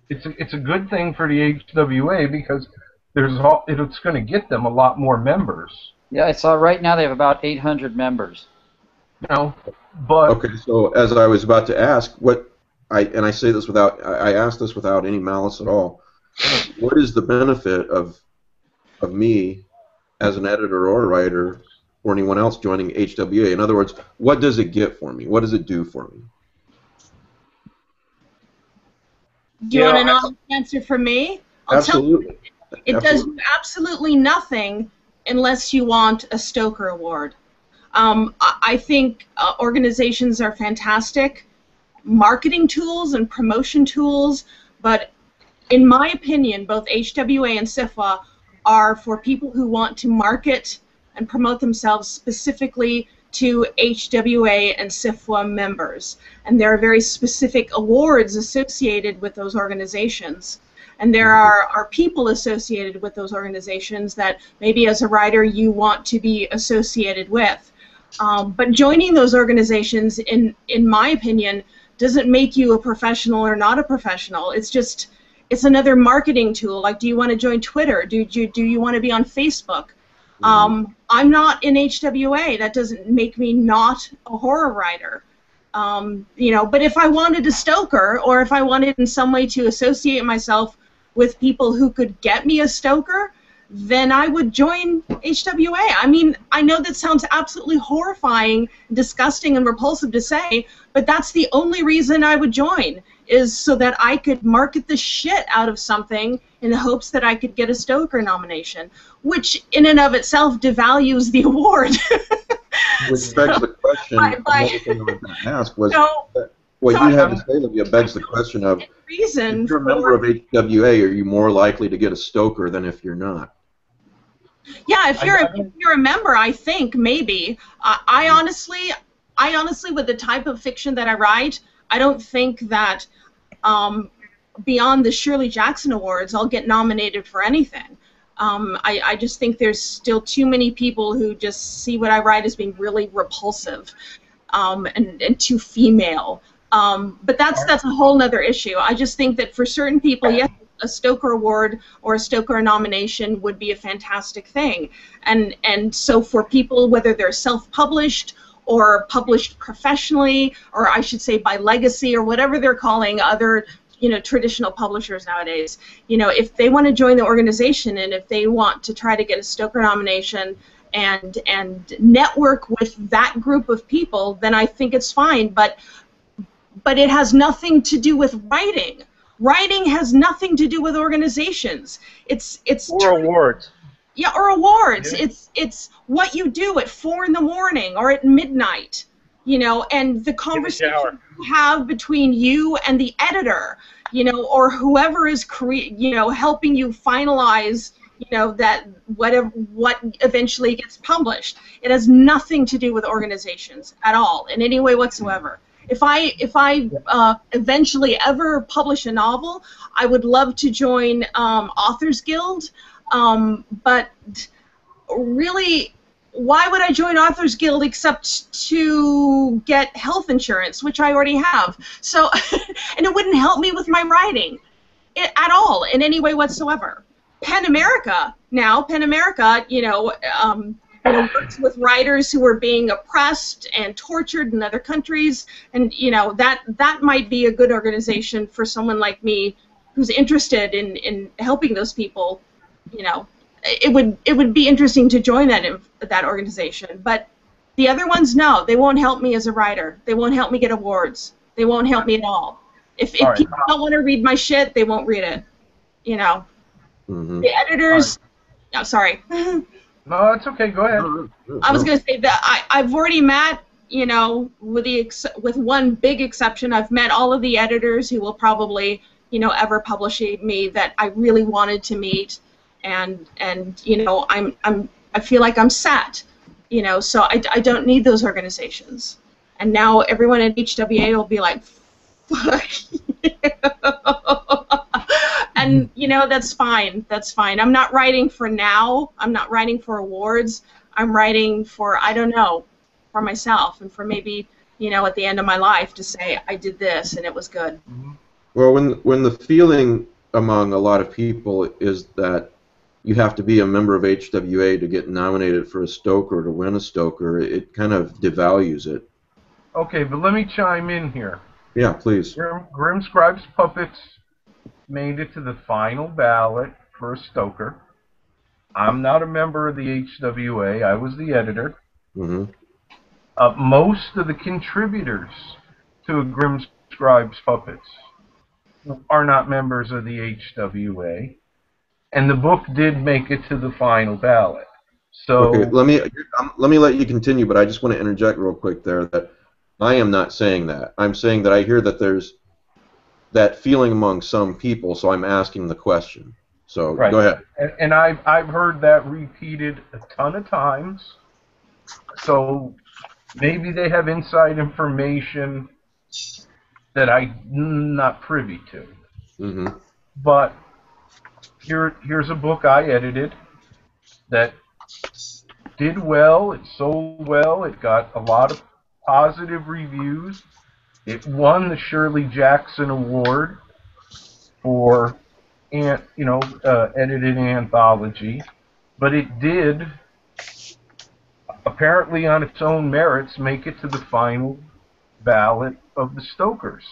It's a, it's a good thing for the HWA because there's all, it's going to get them a lot more members. Yeah, I saw right now they have about 800 members. You know, but Okay, so as I was about to ask, what I and I say this without I I asked this without any malice at all. What is the benefit of of me as an editor or a writer or anyone else joining HWA. In other words, what does it get for me? What does it do for me? Do you, you want know, an honest answer from me? I'll absolutely. It absolutely. does absolutely nothing unless you want a Stoker Award. Um, I think uh, organizations are fantastic marketing tools and promotion tools, but in my opinion, both HWA and SFWA are for people who want to market and promote themselves specifically to HWA and SFWA members. And there are very specific awards associated with those organizations. And there are, are people associated with those organizations that maybe as a writer you want to be associated with. Um, but joining those organizations, in, in my opinion, doesn't make you a professional or not a professional. It's just it's another marketing tool. Like, do you want to join Twitter? Do you do you want to be on Facebook? Um, I'm not in HWA. That doesn't make me not a horror writer. Um, you know, but if I wanted a stoker, or if I wanted in some way to associate myself with people who could get me a stoker, then I would join HWA. I mean, I know that sounds absolutely horrifying, disgusting, and repulsive to say, but that's the only reason I would join is so that I could market the shit out of something in the hopes that I could get a Stoker nomination, which in and of itself devalues the award. <laughs> Which begs the question. Another thing I was going to ask was so, what you have to say, Olivia, begs the question of reason if you're a member of HWA, are you more likely to get a Stoker than if you're not? Yeah, if you're I a, if you're a member, I think maybe. I I honestly, I honestly, with the type of fiction that I write, I don't think that um, beyond the Shirley Jackson Awards, I'll get nominated for anything. Um, I, I just think there's still too many people who just see what I write as being really repulsive um, and, and too female. Um, but that's that's a whole other issue. I just think that for certain people, yes, a Stoker Award or a Stoker nomination would be a fantastic thing. And and so for people, whether they're self-published or published professionally, or I should say by legacy or whatever they're calling other you know traditional publishers nowadays, you know if they want to join the organization and if they want to try to get a Stoker nomination and and network with that group of people, then I think it's fine. But but it has nothing to do with writing. Writing has nothing to do with organizations. It's it's Or awards. Yeah, or awards. Yeah. It's it's what you do at four in the morning or at midnight, you know, and the conversation you have between you and the editor, you know, or whoever is cre- you know helping you finalize, you know, that whatever what eventually gets published. It has nothing to do with organizations at all in any way whatsoever. If I if I uh, eventually ever publish a novel, I would love to join um, Authors Guild. Um, but really, why would I join Authors Guild except to get health insurance, which I already have? So, <laughs> and it wouldn't help me with my writing at all in any way whatsoever. Pen America now, Pen America, you know, um, you know, works with writers who are being oppressed and tortured in other countries, and you know that that might be a good organization for someone like me who's interested in, in helping those people. You know, it would it would be interesting to join that that organization, but the other ones, no, they won't help me as a writer. They won't help me get awards. They won't help me at all. If, if All right. people don't want to read my shit, they won't read it. You know, Mm-hmm. the editors. No, sorry. <laughs> No, it's okay. Go ahead. I was going to say that I, I've already met, you know, with the ex- with one big exception, I've met all of the editors who will probably, you know, ever publish me that I really wanted to meet, and and you know, I'm I'm I feel like I'm set, you know, so I, I don't need those organizations, and now everyone at HWA will be like, fuck. <laughs> and mm-hmm. you know that's fine that's fine. I'm not writing for now i'm not writing for awards i'm writing for i don't know for myself and for maybe you know at the end of my life to say i did this and it was good. Mm-hmm. Well, when when the feeling among a lot of people is that you have to be a member of HWA to get nominated for a Stoker to win a Stoker, it kind of devalues it. Okay, but let me chime in here. Yeah, please. Grim, Grimscribe's Puppets made it to the final ballot for a Stoker. I'm not a member of the HWA. I was the editor. hmm Uh, most of the contributors to Grim Scribes Puppets are not members of the HWA, and the book did make it to the final ballot. So Okay, let me let me let you continue, but I just want to interject real quick there that I am not saying that. I'm saying that I hear that there's that feeling among some people, so I'm asking the question. So Right. go ahead. and, and I've I've heard that repeated a ton of times. So maybe they have inside information that I'm not privy to. Mm-hmm. But here here's a book I edited that did well. It sold well. It got a lot of positive reviews. It won the Shirley Jackson Award for, an, you know, uh, edited anthology. But it did, apparently on its own merits, make it to the final ballot of the Stokers.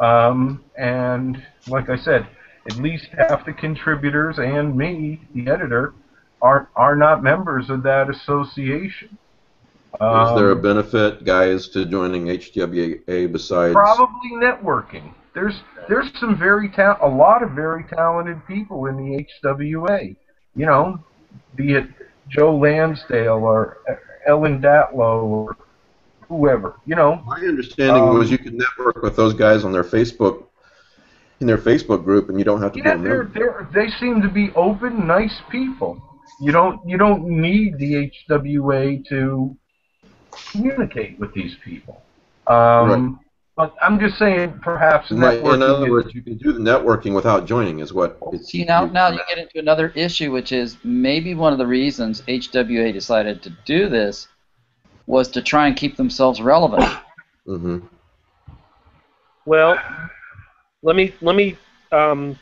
Um, and like I said, at least half the contributors and me, the editor, are are not members of that association. Is there a Um, benefit, guys, to joining HWA besides? probably networking. There's there's some very ta- a lot of very talented people in the HWA. You know, be it Joe Lansdale or Ellen Datlow or whoever. You know, My understanding Um, was you could network with those guys on their Facebook, in their Facebook group, and you don't have to yeah, be a they're, they're, they seem to be open, nice people. You don't you don't need the HWA to communicate with these people. Um, But I'm just saying, perhaps My- networking in other is- words, you can do the networking without joining, is what. it's- See now, now you get into another issue, which is maybe one of the reasons HWA decided to do this was to try and keep themselves relevant. mm-hmm. Well, let me let me um,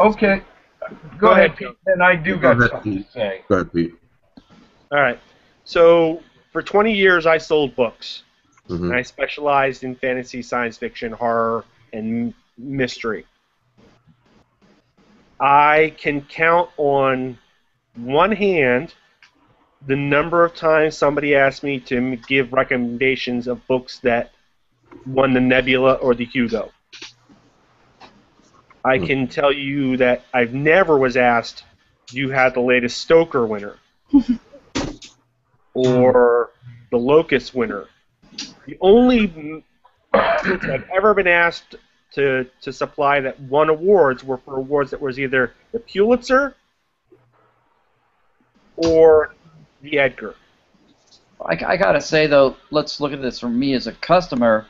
Okay. Go, Go ahead, ahead, Pete. And I do Go got ahead, something Pete. to say. Go ahead, Pete. All right. So for 20 years, I sold books, Mhm. and I specialized in fantasy, science fiction, horror, and mystery. I can count on one hand the number of times somebody asked me to give recommendations of books that won the Nebula or the Hugo. I Hmm. can tell you that I've never was asked, you had the latest Stoker winner?" or the Locus winner. The only I've ever been asked to, to supply that won awards were for awards that was either the Pulitzer or the Edgar. I, I gotta say though, let's look at this from me as a customer,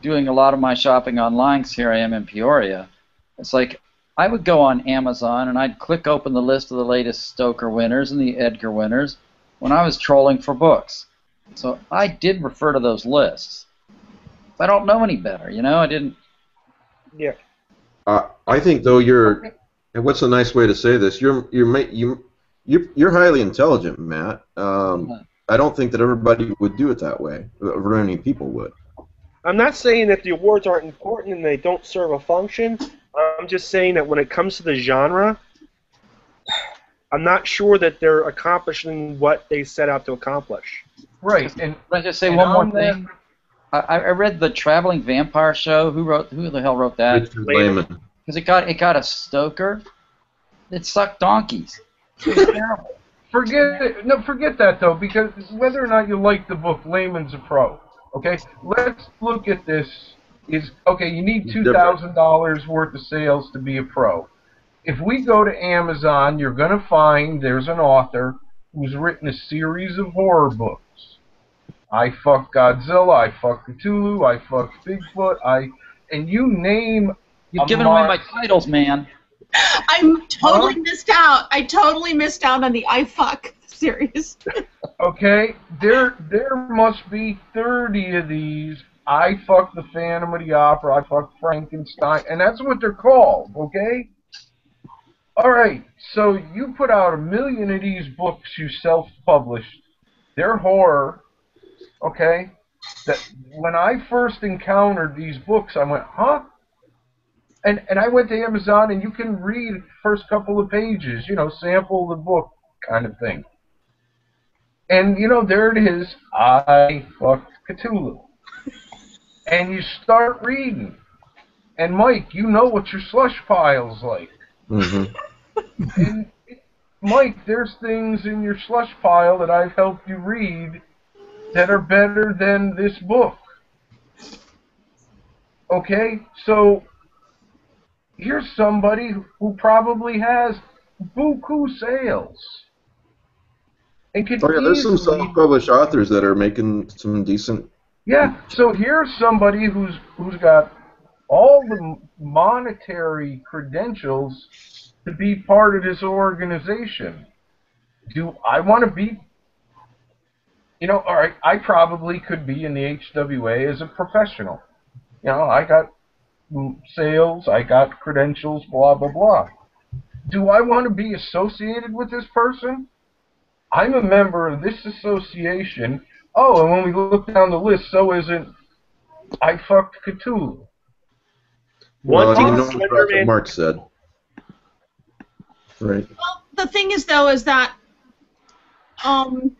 doing a lot of my shopping online. 'cause here I am in Peoria. It's like I would go on Amazon and I'd click open the list of the latest Stoker winners and the Edgar winners when I was trolling for books. So I did refer to those lists. I don't know any better, you know. I didn't. Yeah. Uh, I think though you're, and what's a nice way to say this? You're you're you you're, you're highly intelligent, Matt. Um, I don't think that everybody would do it that way. Or very many people would. I'm not saying that the awards aren't important and they don't serve a function. I'm just saying that when it comes to the genre, I'm not sure that they're accomplishing what they set out to accomplish. Right. And Can I just say one more on that- thing? I, I read the Traveling Vampire Show. Who wrote? Who the hell wrote that? Richard Laymon. Lehman. Because it got it got a Stoker. It sucked donkeys. It <laughs> terrible. forget it. No, forget that though, because whether or not you like the book, Laymon's a pro. Okay, let's look at this. Is okay. You need two thousand dollars worth of sales to be a pro. If we go to Amazon, you're gonna find there's an author who's written a series of horror books. I fuck Godzilla. I fuck Cthulhu. I fuck Bigfoot. I and you name. You've given away my titles, man. <laughs> I totally missed out. I totally missed out on the I fuck series. <laughs> Okay, there there must be thirty of these. I fuck the Phantom of the Opera. I fuck Frankenstein, and that's what they're called. Okay. All right. So you put out a million of these books you self-published. They're horror. Okay. That when I first encountered these books, I went, huh? And and I went to Amazon, and you can read first couple of pages. You know, sample the book kind of thing. And you know, there it is. I fucked Cthulhu. And you start reading. and Mike, you know what your slush pile's like. Mm-hmm. And Mike, there's things in your slush pile that I've helped you read that are better than this book. Okay, so here's somebody who probably has buku sales. And could Oh yeah, there's some self-published authors that are making some decent. Yeah, so here's somebody who's who's got all the monetary credentials to be part of this organization. Do I want to be you know, all right, I probably could be in the HWA as a professional. You know, I got sales, I got credentials, blah blah blah. Do I want to be associated with this person? I'm a member of this association. Oh, and when we look down the list, so isn't I fucked Cthulhu. Well, One you know what Slenderman- Mark said. Right. Well, the thing is, though, is that, um,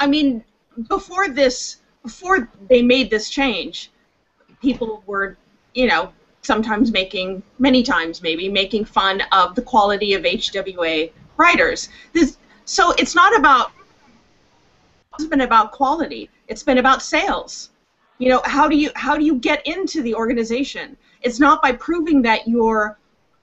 I mean, before this, before they made this change, people were, you know, sometimes making, many times maybe, making fun of the quality of HWA writers. This, so it's not about, it's been about quality. It's been about sales. You know, how do you how do you get into the organization? It's not by proving that you're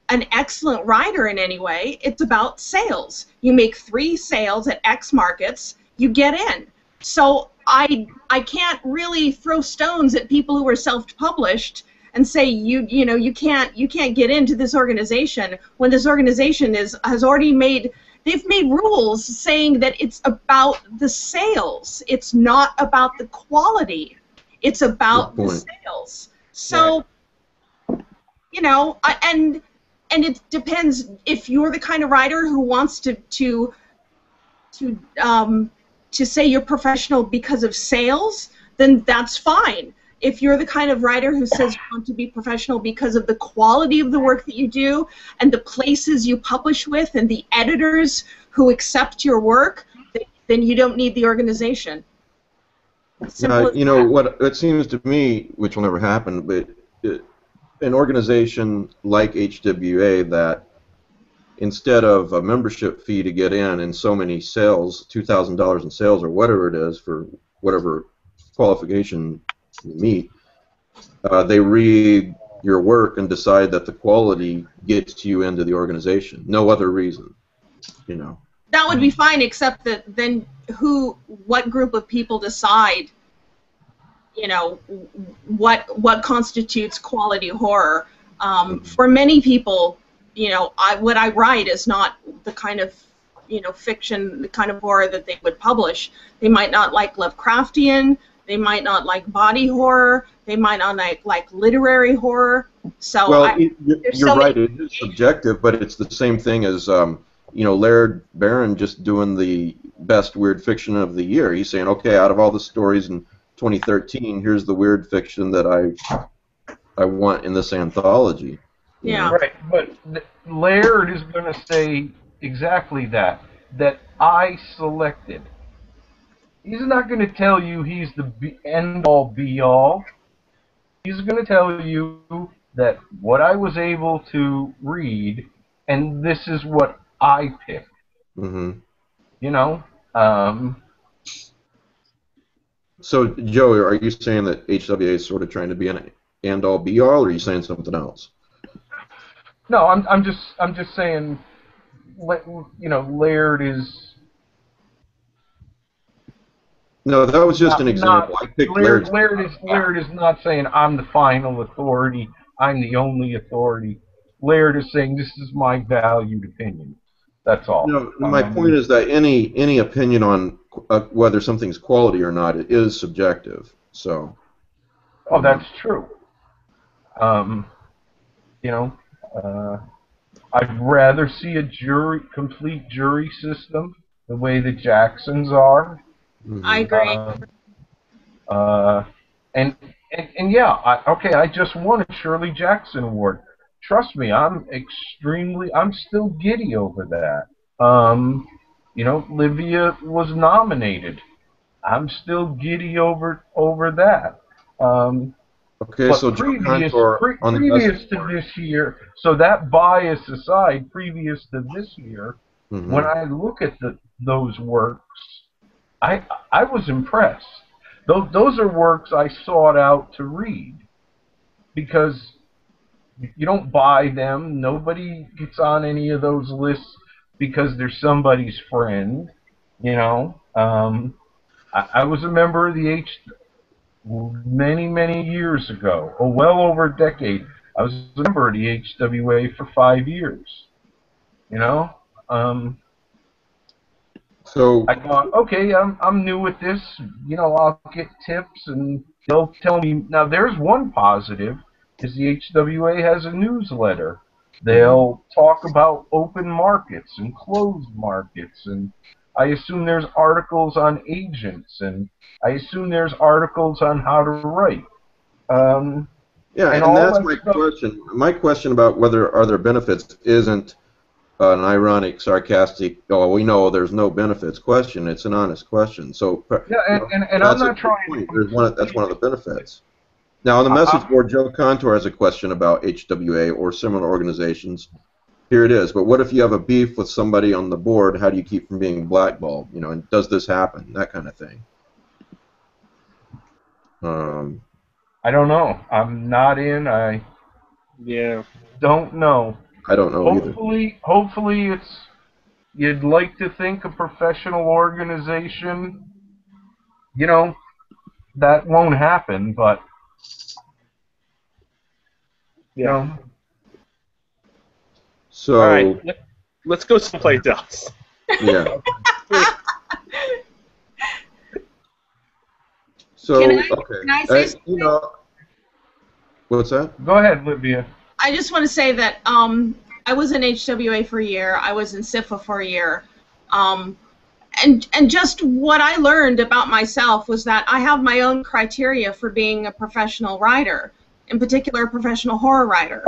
an excellent writer in any way. It's about sales. You make three sales at X markets, you get in. So I I can't really throw stones at people who are self-published and say you you know you can't you can't get into this organization when this organization is has already made they've made rules saying that it's about the sales. It's not about the quality. It's about the sales. So you know, I, and and it depends if you're the kind of writer who wants to to to um, to say you're professional because of sales, then that's fine. If you're the kind of writer who says you want to be professional because of the quality of the work that you do and the places you publish with and the editors who accept your work, then you don't need the organization. Simple Uh, you know what? It seems to me, which will never happen, but it, an organization like HWA that instead of a membership fee to get in and so many sales, two thousand dollars in sales or whatever it is for whatever qualification meet, uh, they read your work and decide that the quality gets you into the organization. No other reason. You know. that would be fine, except that then who, what group of people decide, you know, what what constitutes quality horror? Um, for many people, you know, I what I write is not the kind of you know fiction, the kind of horror that they would publish. They might not like Lovecraftian. They might not like body horror. They might not like like literary horror. So Well, I, y- y- there's you're so right. many- It is subjective, but it's the same thing as um, you know Laird Barron just doing the best weird fiction of the year. He's saying, okay, out of all the stories in 2013, here's the weird fiction that I I want in this anthology. Yeah. know? Right, but Laird is going to say exactly that. That I selected. He's not going to tell you he's the end all be all. He's going to tell you that what I was able to read, and this is what I picked. hmm You know, um, So, Joe, are you saying that HWA is sort of trying to be an end all be all, or are you saying something else? no, I'm I'm just I'm just saying, you know, Laird is No, that was just Not- an example. I picked Laird, Laird's. Laird is Laird is not saying I'm the final authority. I'm the only authority. Laird is saying this is my valued opinion. That's all. No, my Um, point is that any any opinion on uh, whether something's quality or not it is subjective. So, Oh, that's true. Um, you know, uh, I'd rather see a jury, complete jury system, the way the Jacksons are. Mhm. I agree. Um, uh, and, and and yeah, I, okay, I just won a Shirley Jackson Award. Trust me, I'm extremely, I'm still giddy over that. Um, you know, Livia was nominated. I'm still giddy over over that. Um, Okay, but so previous, pre- on previous to this year, so that bias aside, previous to this year, Mhm. when I look at the, those works, I I was impressed. Those those are works I sought out to read because you don't buy them. Nobody gets on any of those lists because they're somebody's friend. You know, um, I, I was a member of the H many many years ago, oh well over a decade. I was a member of the HWA for five years. You know. Um, So I thought, okay, I'm I'm new with this. You know, I'll get tips and they'll tell me. Now, there's one positive: is the HWA has a newsletter. They'll talk about open markets and closed markets, and I assume there's articles on agents, and I assume there's articles on how to write. Um, yeah, and and, that's that my stuff- question. My question about whether are there benefits isn't an ironic, sarcastic. Oh, we know there's no benefits question. It's an honest question. So yeah, and, and, and I'm that's not trying. There's one. That's one of the benefits. Now, on the Uh, message board, Joe Contour has a question about HWA or similar organizations. Here it is. But what if you have a beef with somebody on the board? How do you keep from being blackballed? You know, and does this happen? That kind of thing. Um, I don't know. I'm not in. I Yeah. don't know. I don't know either. hopefully, hopefully it's. You'd like to think a professional organization. You know, that won't happen, but you Yeah. know, So All right. Let, let's go someplace else. yeah. <laughs> So Can I- okay, can I uh, say you know, what's that? go ahead, Livia. I just want to say that um, I was in HWA for a year. I was in SFWA for a year. Um, and, and just what I learned about myself was that I have my own criteria for being a professional writer, in particular, a professional horror writer.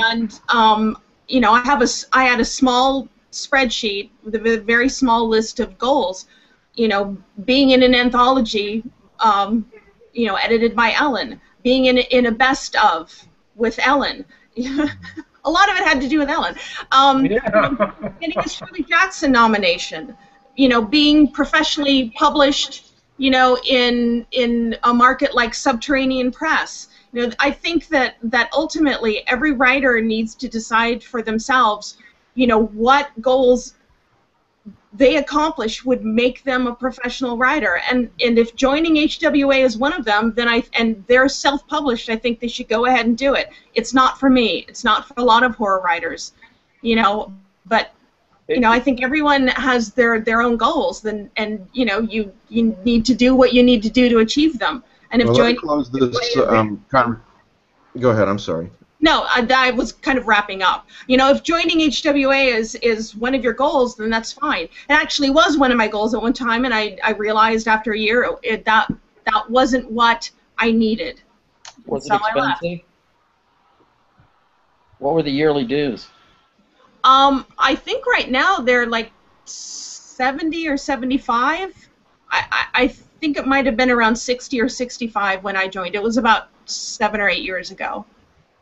and um, you know, I have a I had a small spreadsheet with a very small list of goals. You know, being in an anthology, um, you know, edited by Ellen, being in in a best of with Ellen. <laughs> a lot of it had to do with Ellen. Um, Yeah. getting a Shirley Jackson nomination, you know, being professionally published, you know, in in a market like Subterranean Press. You know, I think that that ultimately every writer needs to decide for themselves, you know, what goals they accomplish would make them a professional writer. And and if joining HWA is one of them, then I and they're self-published, I think they should go ahead and do it. It's not for me. It's not for a lot of horror writers, you know. But you know, I think everyone has their their own goals, And and you know, you you need to do what you need to do to achieve them. And if Well, let me joining close this. Um, con- go ahead. I'm sorry. No, I, I was kind of wrapping up. You know, if joining HWA is is one of your goals, then that's fine. It actually was one of my goals at one time, and I, I realized after a year it, that that wasn't what I needed. Was it So I left. expensive? What were the yearly dues? Um, I think right now they're like seventy or seventy-five. I, I, I think it might have been around sixty or sixty-five when I joined. It was about seven or eight years ago.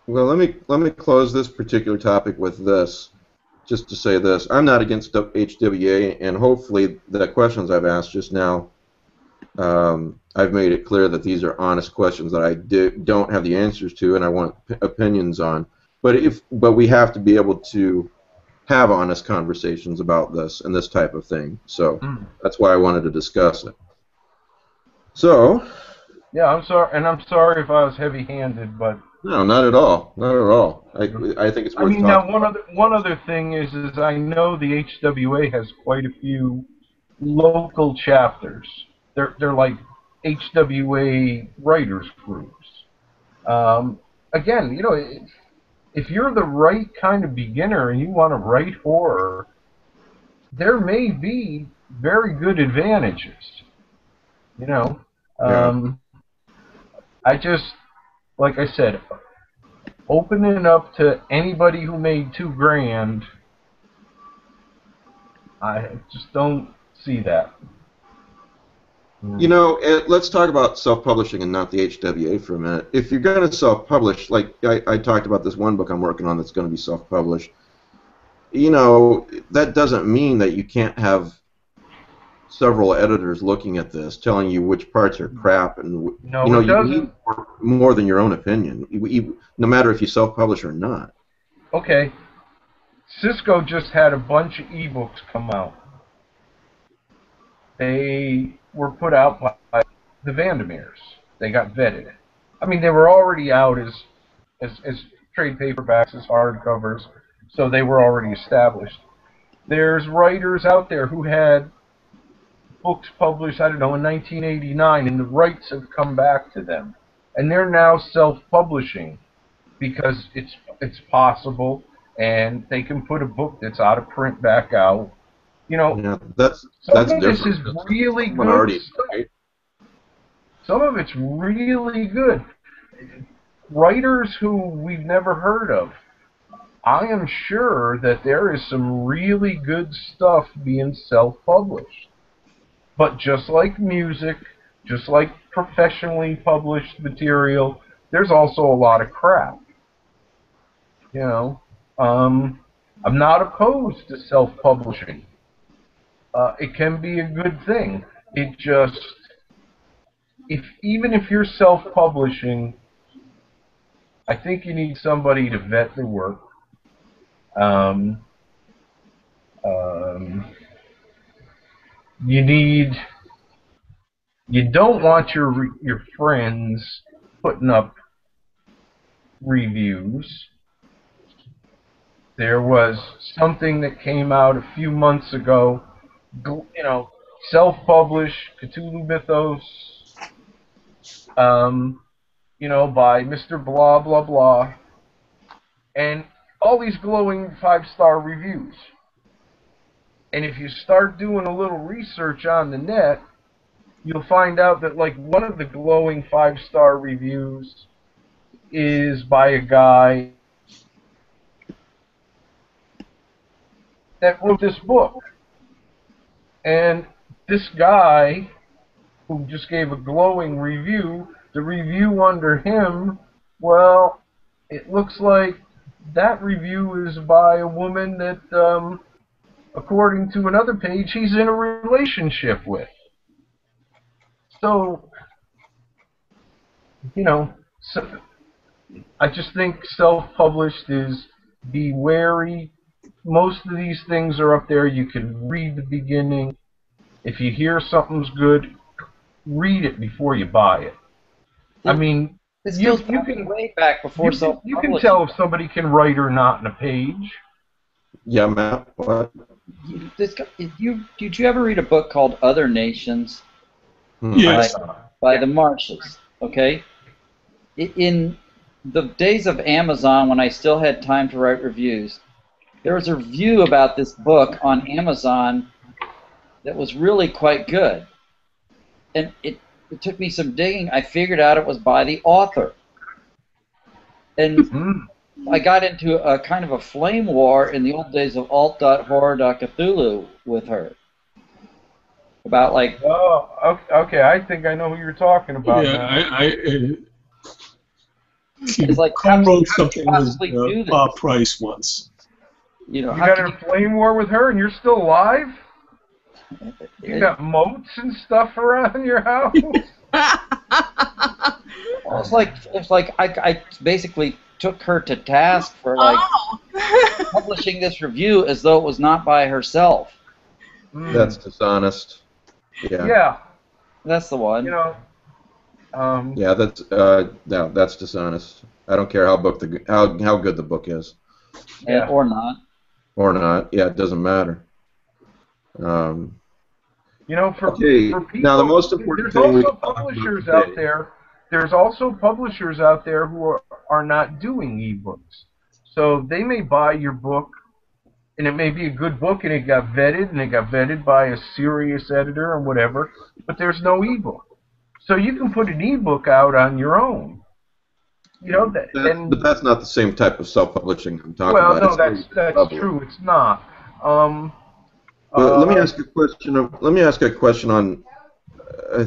Well, let me let me close this particular topic with this, just to say this: I'm not against HWA, and hopefully the questions I've asked just now, um, I've made it clear that these are honest questions that I do, don't have the answers to, and I want p- opinions on. But if but we have to be able to have honest conversations about this and this type of thing. So Mm. that's why I wanted to discuss it. So Yeah, I'm sorry, and I'm sorry if I was heavy-handed, but no, not at all, not at all. I I think it's I worth mean, now one other one other thing is, is I know the HWA has quite a few local chapters. They're they're like HWA writers groups. Um, again, you know, if, if you're the right kind of beginner and you want to write horror, there may be very good advantages. You know, Yeah. um, I just like I said, opening up to anybody who made two grand, I just don't see that. You know, eh, let's talk about self-publishing and not the HWA for a minute. If you're going to self-publish, like I, I talked about this one book I'm working on that's going to be self-published, you know, that doesn't mean that you can't have several editors looking at this, telling you which parts are crap, and No, you know, you need more, more than your own opinion, You- you- no matter if you self-publish or not. Okay. Cisco just had a bunch of ebooks come out. They were put out by the Vandermeers. They got vetted. I mean, they were already out as as, as trade paperbacks, as hardcovers, so they were already established. There's writers out there who had books published, I don't know, in 1989, and the rights have come back to them, and they're now self-publishing because it's it's possible, and they can put a book that's out of print back out. You know, Yeah, that's some that's of this is really good. minority, stuff. right? Some of it's really good. Writers who we've never heard of. I am sure that there is some really good stuff being self-published. But just like music, just like professionally published material, there's also a lot of crap. You know, um, I'm not opposed to self-publishing. Uh, it can be a good thing. It just if even if you're self-publishing, I think you need somebody to vet the work. Um, um, you need. You don't want your your friends putting up reviews. There was something that came out a few months ago. You know, self-published Cthulhu Mythos um, you know, by Mr. Blah Blah Blah, and all these glowing five star reviews. And if you start doing a little research on the net, you'll find out that like one of the glowing five star reviews is by a guy that wrote this book. And this guy who just gave a glowing review, the review under him, well, it looks like that review is by a woman that, um, according to another page, he's in a relationship with. So, you know, so I just think self-published is be wary. Most of these things are up there. You can read the beginning. If you hear something's good, read it before you buy it. I mean, This You- you can- way back before you can, you can tell if somebody can write or not in a page. Yeah, Matt. What? You, this, guy- you, did you ever read a book called Other Nations Hmm. Yes. by the Marshes? Okay. In the days of Amazon, when I still had time to write reviews, there was a review about this book on Amazon that was really quite good. And it, it took me some digging. I figured out it was by the author. And Hmm. I got into a kind of a flame war in the old days of alt.horror.cthulhu with her. About like, Oh, okay, okay. I think I know who you're talking about. yeah, now. I, I uh, It's like, co-wrote how could you something with do uh, this? Bob Price once. you know, you got in a flame war with her, and you're still alive. You you, got moats and stuff around your house. <laughs> it's like it's like I, I basically took her to task for like oh. <laughs> publishing this review as though it was not by herself. Hmm. That's dishonest. Yeah. yeah. That's the one. You know. Um, Yeah, that's uh, no, that's dishonest. I don't care how book the how how good the book is yeah. or not. or not. Yeah, it doesn't matter. Um, You know, for, Okay, for people, now the most important there's thing we also can talk about publishers out there. There's also publishers out there who are, are not doing ebooks. So they may buy your book, and it may be a good book, and it got vetted, and it got vetted by a serious editor or whatever. But there's no ebook, so you can put an ebook out on your own. You know that, that, and but that's not the same type of self-publishing I'm talking well, about. Well, no, It's that's that's true. It's not. Um, Well, let me uh, ask a question. Of, let me ask a question on a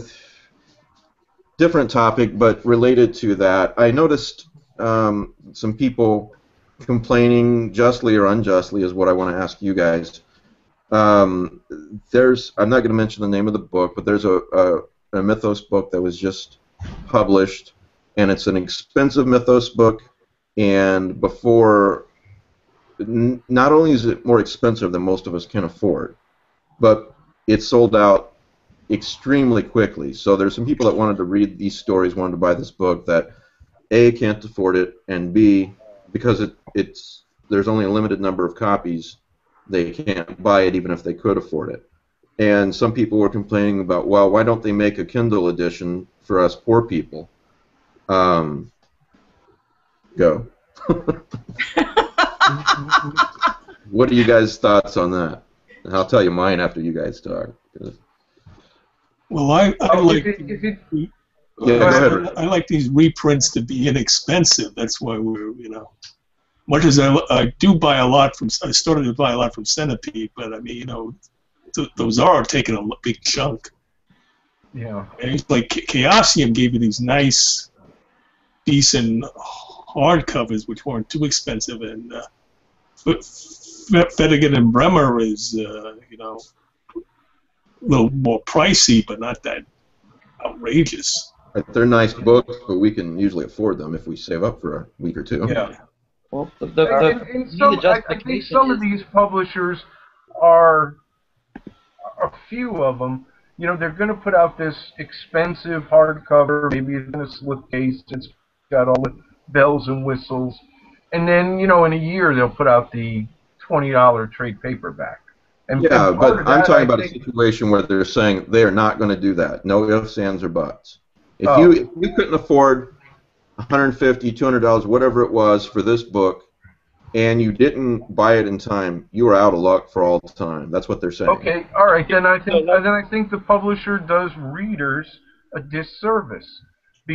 different topic, but related to that. I noticed um, some people complaining, justly or unjustly, is what I want to ask you guys. Um, there's, I'm not going to mention the name of the book, but there's a, a, a Mythos book that was just published, and it's an expensive Mythos book. And before, n- not only is it more expensive than most of us can afford, but it sold out extremely quickly. So there's some people that wanted to read these stories, wanted to buy this book that a can't afford it, and b because it, it's there's only a limited number of copies, they can't buy it even if they could afford it. And some people were complaining about, well, why don't they make a Kindle edition for us poor people? Um, go. <laughs> what are you guys' thoughts on that? And I'll tell you mine after you guys talk. Well, I, I Oh, like if it, if it, Yeah, go ahead, Rick. I, I like these reprints to be inexpensive. That's why we're you know, much as I, I do buy a lot from I started to buy a lot from Centipede, but I mean you know, th- those are taking a big chunk. yeah. And it's like Chaosium gave you these nice, decent hardcovers which weren't too expensive, and uh, F- F- Fedogan and Bremer is uh, you know a little more pricey, but not that outrageous. They're nice books, but we can usually afford them if we save up for a week or two. Yeah. Well, the, the, the, and to me, some, the I, I think some of these publishers are a few of them. You know, they're going to put out this expensive hardcover, maybe it's in a slipcase, it's got all the bells and whistles, and then you know, in a year they'll put out the twenty dollar trade paperback. And Yeah, but I'm that, talking I about a situation where they're saying they are not going to do that. No ifs, ands, or buts. If Oh. you if you couldn't afford 150, 200 dollars, whatever it was for this book, and you didn't buy it in time, you are out of luck for all time. That's what they're saying. Okay, all right. Then I think then I think the publisher does readers a disservice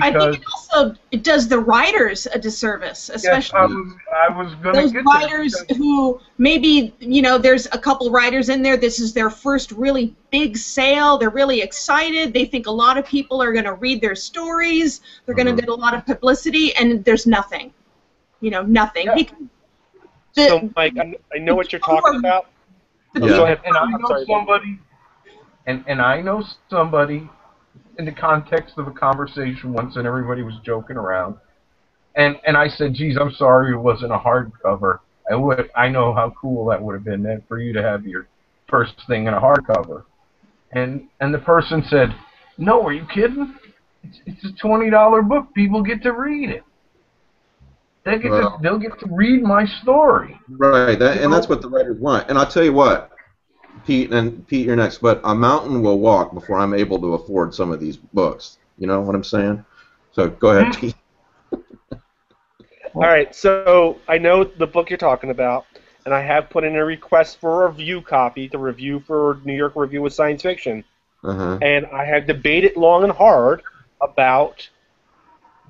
I think it also it does the writers a disservice, yes, especially I was I was going to those get writers because- who maybe you know there's a couple writers in there this is their first really big sale they're really excited they think a lot of people are going to read their stories they're going Mhm. to get a lot of publicity and there's nothing you know nothing Yeah. because the, So, Mike, I, I know what you're talking about. Yeah. Go ahead. and I know somebody, and and I know somebody, in the context of a conversation once, and everybody was joking around, and and I said, "Geez, I'm sorry it wasn't a hardcover. I would, I know how cool that would have been then for you to have your first thing in a hardcover." And and the person said, "No, are you kidding? It's, it's a twenty dollar book. People get to read it. They get Well- to, they'll get to read my story." Right, that, and that's what the writers want. And I'll tell you what, Pete, and Pete, you're next. But a mountain will walk before I'm able to afford some of these books. You know what I'm saying? So go ahead, Pete. <laughs> All right, so I know the book you're talking about, and I have put in a request for a review copy to review for New York Review of Science Fiction, Uh-huh. and I have debated long and hard about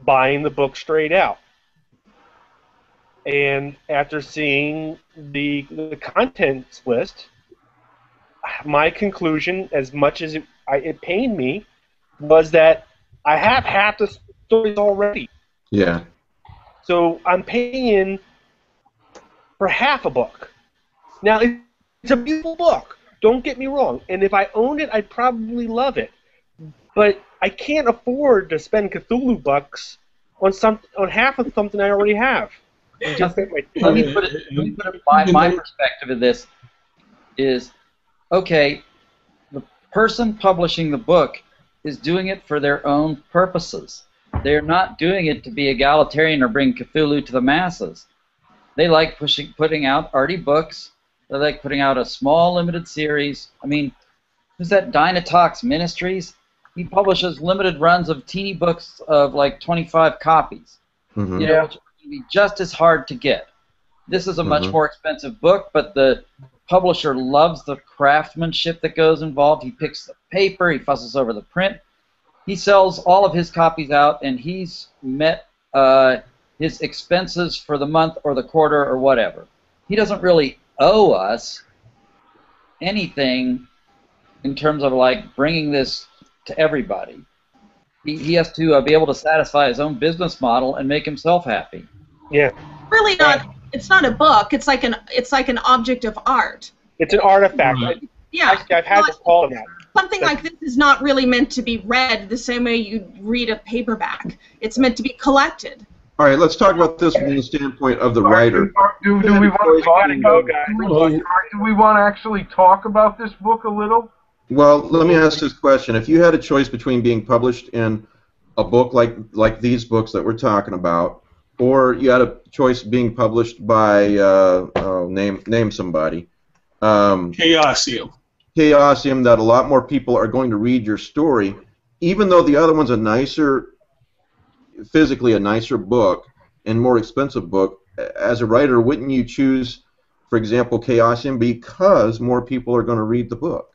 buying the book straight out. And after seeing the the contents list, my conclusion, as much as it, I, it pained me, was that I have half the stories already. Yeah. So I'm paying for half a book. Now it's a beautiful book. Don't get me wrong. And if I owned it, I'd probably love it. But I can't afford to spend Cthulhu bucks on some on half of something I already have. Just my let me put it. Let me put it. My, my perspective of this is, okay, the person publishing the book is doing it for their own purposes. They're not doing it to be egalitarian or bring Cthulhu to the masses. They like pushing, putting out arty books. They like putting out a small limited series. I mean, who's that? Dynatox Ministries. He publishes limited runs of teeny books of like 25 copies hmm you know, which would be just as hard to get. This is a much Mhm. more expensive book, but the publisher loves the craftsmanship that goes involved. He picks the paper, he fusses over the print. He sells all of his copies out, and he's met uh, his expenses for the month or the quarter or whatever. He doesn't really owe us anything in terms of like bringing this to everybody. He, he has to uh, be able to satisfy his own business model and make himself happy. Yeah, Really not. It's not a book. It's like an. It's like an object of art. it's an artifact. Right. Yeah. Actually, I've had not- to call it that. something like this is not really meant to be read the same way you read a paperback. It's meant to be collected. All right, let's talk about this from the standpoint of the writer. Do, do we want to talk go, guys. Do we want to actually talk about this book a little? Well, let me ask this question: If you had a choice between being published in a book like like these books that we're talking about, or you had a choice being published by uh, oh, name name somebody, um, Chaosium. Chaosium, that a lot more people are going to read your story, even though the other one's a nicer, physically a nicer book and more expensive book. As a writer, wouldn't you choose, for example, Chaosium because more people are going to read the book?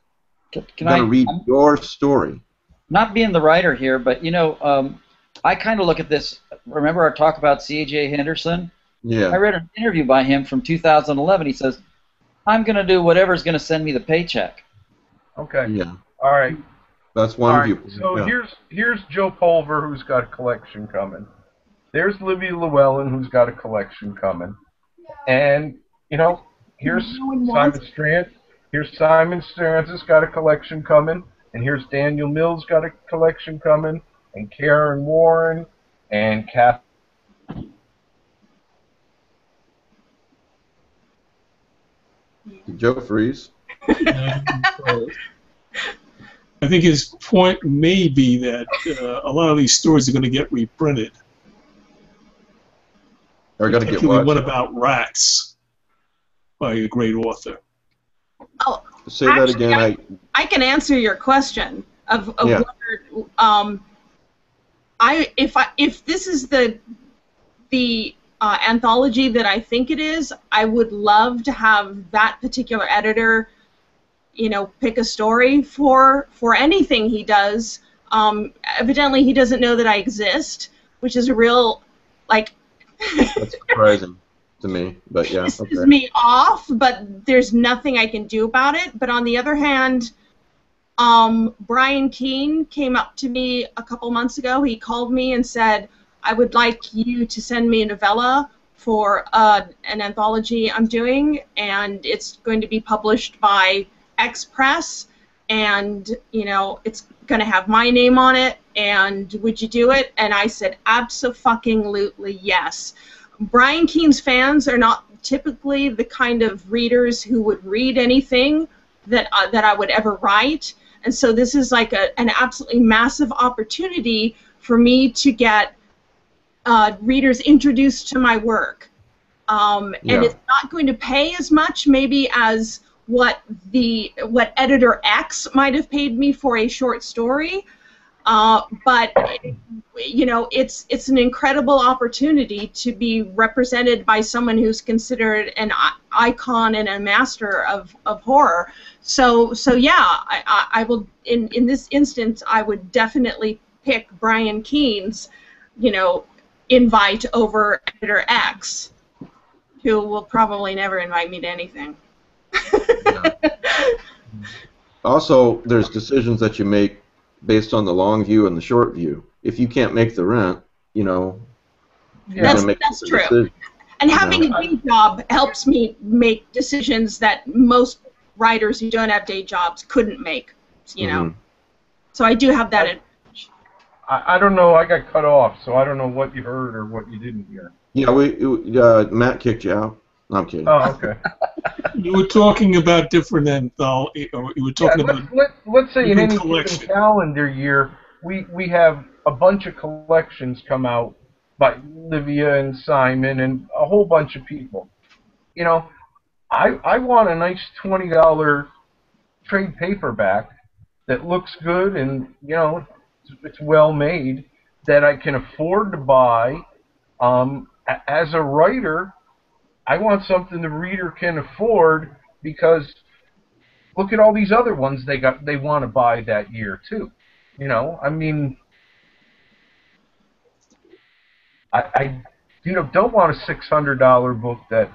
Can, can I? going to read I'm your story. not being the writer here, but you know, um, I kind of look at this. Remember our talk about C.J. Henderson? Yeah. I read an interview by him from 2011. He says, "I'm going to do whatever's going to send me the paycheck." Okay. Yeah. All right. That's one All right. viewpoint. So yeah. here's here's Joe Pulver who's got a collection coming. There's Livia Llewellyn who's got a collection coming. And you know, here's No one wants Simon Strantzas. Here's Simon Strantzas got a collection coming, and here's Daniel Mills got a collection coming, and Kaaron Warren, and Kath. Did Joe freeze? I think his point may be that uh, a lot of these stories are going to get reprinted. Or got to get what? What about rats? By a great author. Say that Actually, again. I I can answer your question of, of Yeah. whether, um, I if I if this is the the uh, anthology that I think it is, I would love to have that particular editor, you know, pick a story for for anything he does. Um, evidently, he doesn't know that I exist, which is a real like that's surprising to me, but yeah. <laughs> pisses Okay. me off, but there's nothing I can do about it. But on the other hand, um, Brian Keene came up to me a couple months ago. He called me and said, I would like you to send me a novella for uh, an anthology I'm doing, and it's going to be published by X Press, and you know it's going to have my name on it. And would you do it? And I said, absolutely yes. Brian Keene's fans are not typically the kind of readers who would read anything that uh, that I would ever write, and so this is like a, an absolutely massive opportunity for me to get uh, readers introduced to my work. Um, and Yeah. it's not going to pay as much, maybe as what the what editor X might have paid me for a short story. Uh, but you know, it's it's an incredible opportunity to be represented by someone who's considered an icon and a master of, of horror. So so yeah, I, I, I will in in this instance I would definitely pick Brian Keene's, you know, invite over editor X, who will probably never invite me to anything. <laughs> Also, there's decisions that you make based on the long view and the short view. If you can't make the rent, you know, you're That's- make that's true. decision. And having know. a day job helps me make decisions that most writers who don't have day jobs couldn't make. You know, Mhm. so I do have that. advantage. I, I don't know. I got cut off, so I don't know what you heard or what you didn't hear. Yeah, we uh, Matt kicked you out. No, I'm kidding. Oh, okay. <laughs> You were talking about different anthology, or you were talking let's, about let, let's say in any collection. calendar year, we, we have a bunch of collections come out by Livia and Simon and a whole bunch of people. You know, I, I want a nice $20 trade paperback that looks good and, you know, it's, it's well made that I can afford to buy. Um, as a writer, I want something the reader can afford because look at all these other ones they got they want to buy that year too. You know, I mean, I, I you know don't want a six hundred dollar book that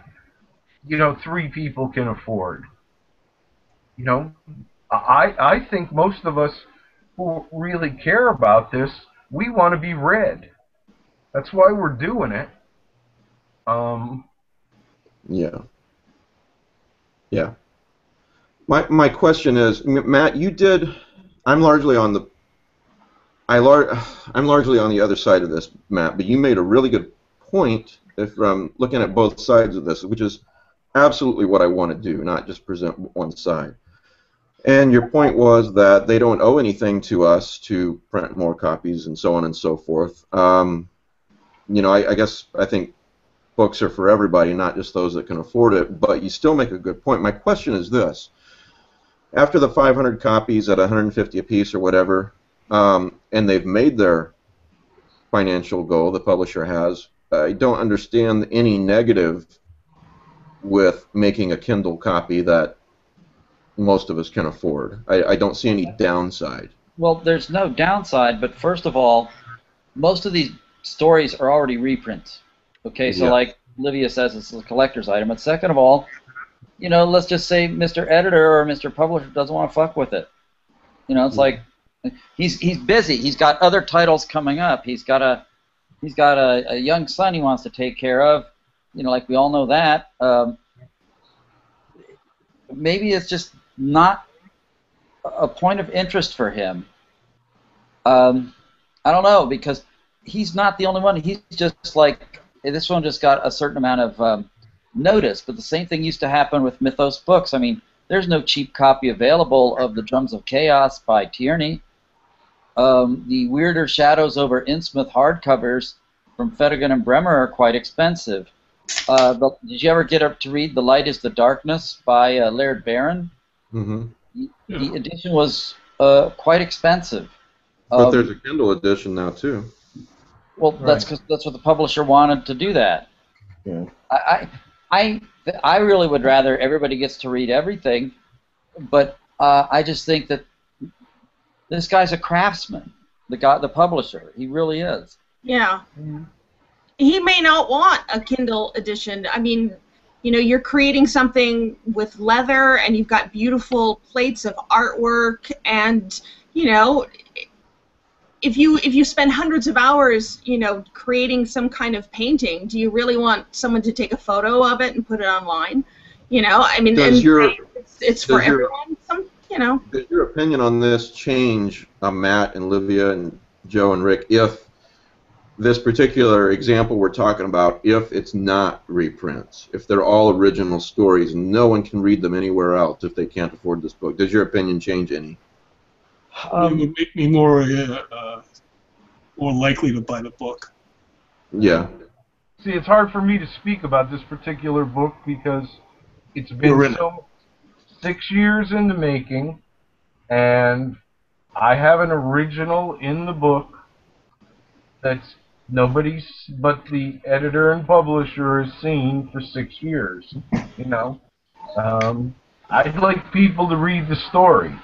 you know three people can afford. You know, I I think most of us who really care about this, we want to be read. That's why we're doing it. Um, Yeah. Yeah. My my question is, Matt, you did. I'm largely on the. I lar- I'm largely on the other side of this, Matt. But you made a really good point. If um, looking at both sides of this, which is absolutely what I want to do, not just present one side. And your point was that they don't owe anything to us to print more copies and so on and so forth. Um, you know, I, I guess I think books are for everybody, not just those that can afford it. But you still make a good point. My question is this: after the 500 copies at 150 apiece or whatever, um, and they've made their financial goal, the publisher has. I don't understand any negative with making a Kindle copy that most of us can afford. I, I don't see any downside. Well, there's no downside, but first of all, most of these stories are already reprints. Okay, so Yeah. like Livia says, it's a collector's item. And second of all, you know, let's just say Mr. Editor or Mr. Publisher doesn't want to fuck with it. You know, it's like he's he's busy. He's got other titles coming up. He's got a he's got a, a young son he wants to take care of. You know, like we all know that. Um, maybe it's just not a point of interest for him. Um, I don't know because he's not the only one. He's just like this one just got a certain amount of um, notice. But the same thing used to happen with Mythos books. I mean, there's no cheap copy available of the Drums of Chaos by Tierney. Um, the Weirder Shadows over Innsmouth hardcovers from Fedogan and Bremer are quite expensive. Uh, but did you ever get up to read The Light is the Darkness by uh, Laird Barron? hmm The edition was uh, quite expensive. But Um, there's a Kindle edition now too. Well, that's because that's what the publisher wanted to do that. Yeah. I, I, I, I really would rather everybody gets to read everything, but uh, I just think that this guy's a craftsman. The guy, the publisher, he really is. Yeah. He may not want a Kindle edition. I mean, you know, you're creating something with leather and you've got beautiful plates of artwork and, you know, if you if you spend hundreds of hours, you know, creating some kind of painting, do you really want someone to take a photo of it and put it online? You know, I mean, Does and your- it's, it's for your- everyone. Some, you know, Does your opinion on this change, uh, Matt and Livia and Joe and Rick, if this particular example we're talking about, if it's not reprints, if they're all original stories, no one can read them anywhere else if they can't afford this book? Does your opinion change any? It Um, would make me more uh, uh, more likely to buy the book. Yeah. see, it's hard for me to speak about this particular book because it's been You're in it. so six years in the making, and I have an original in the book that's nobody's but the editor and publisher has seen for six years. You know, um, I'd like people to read the story.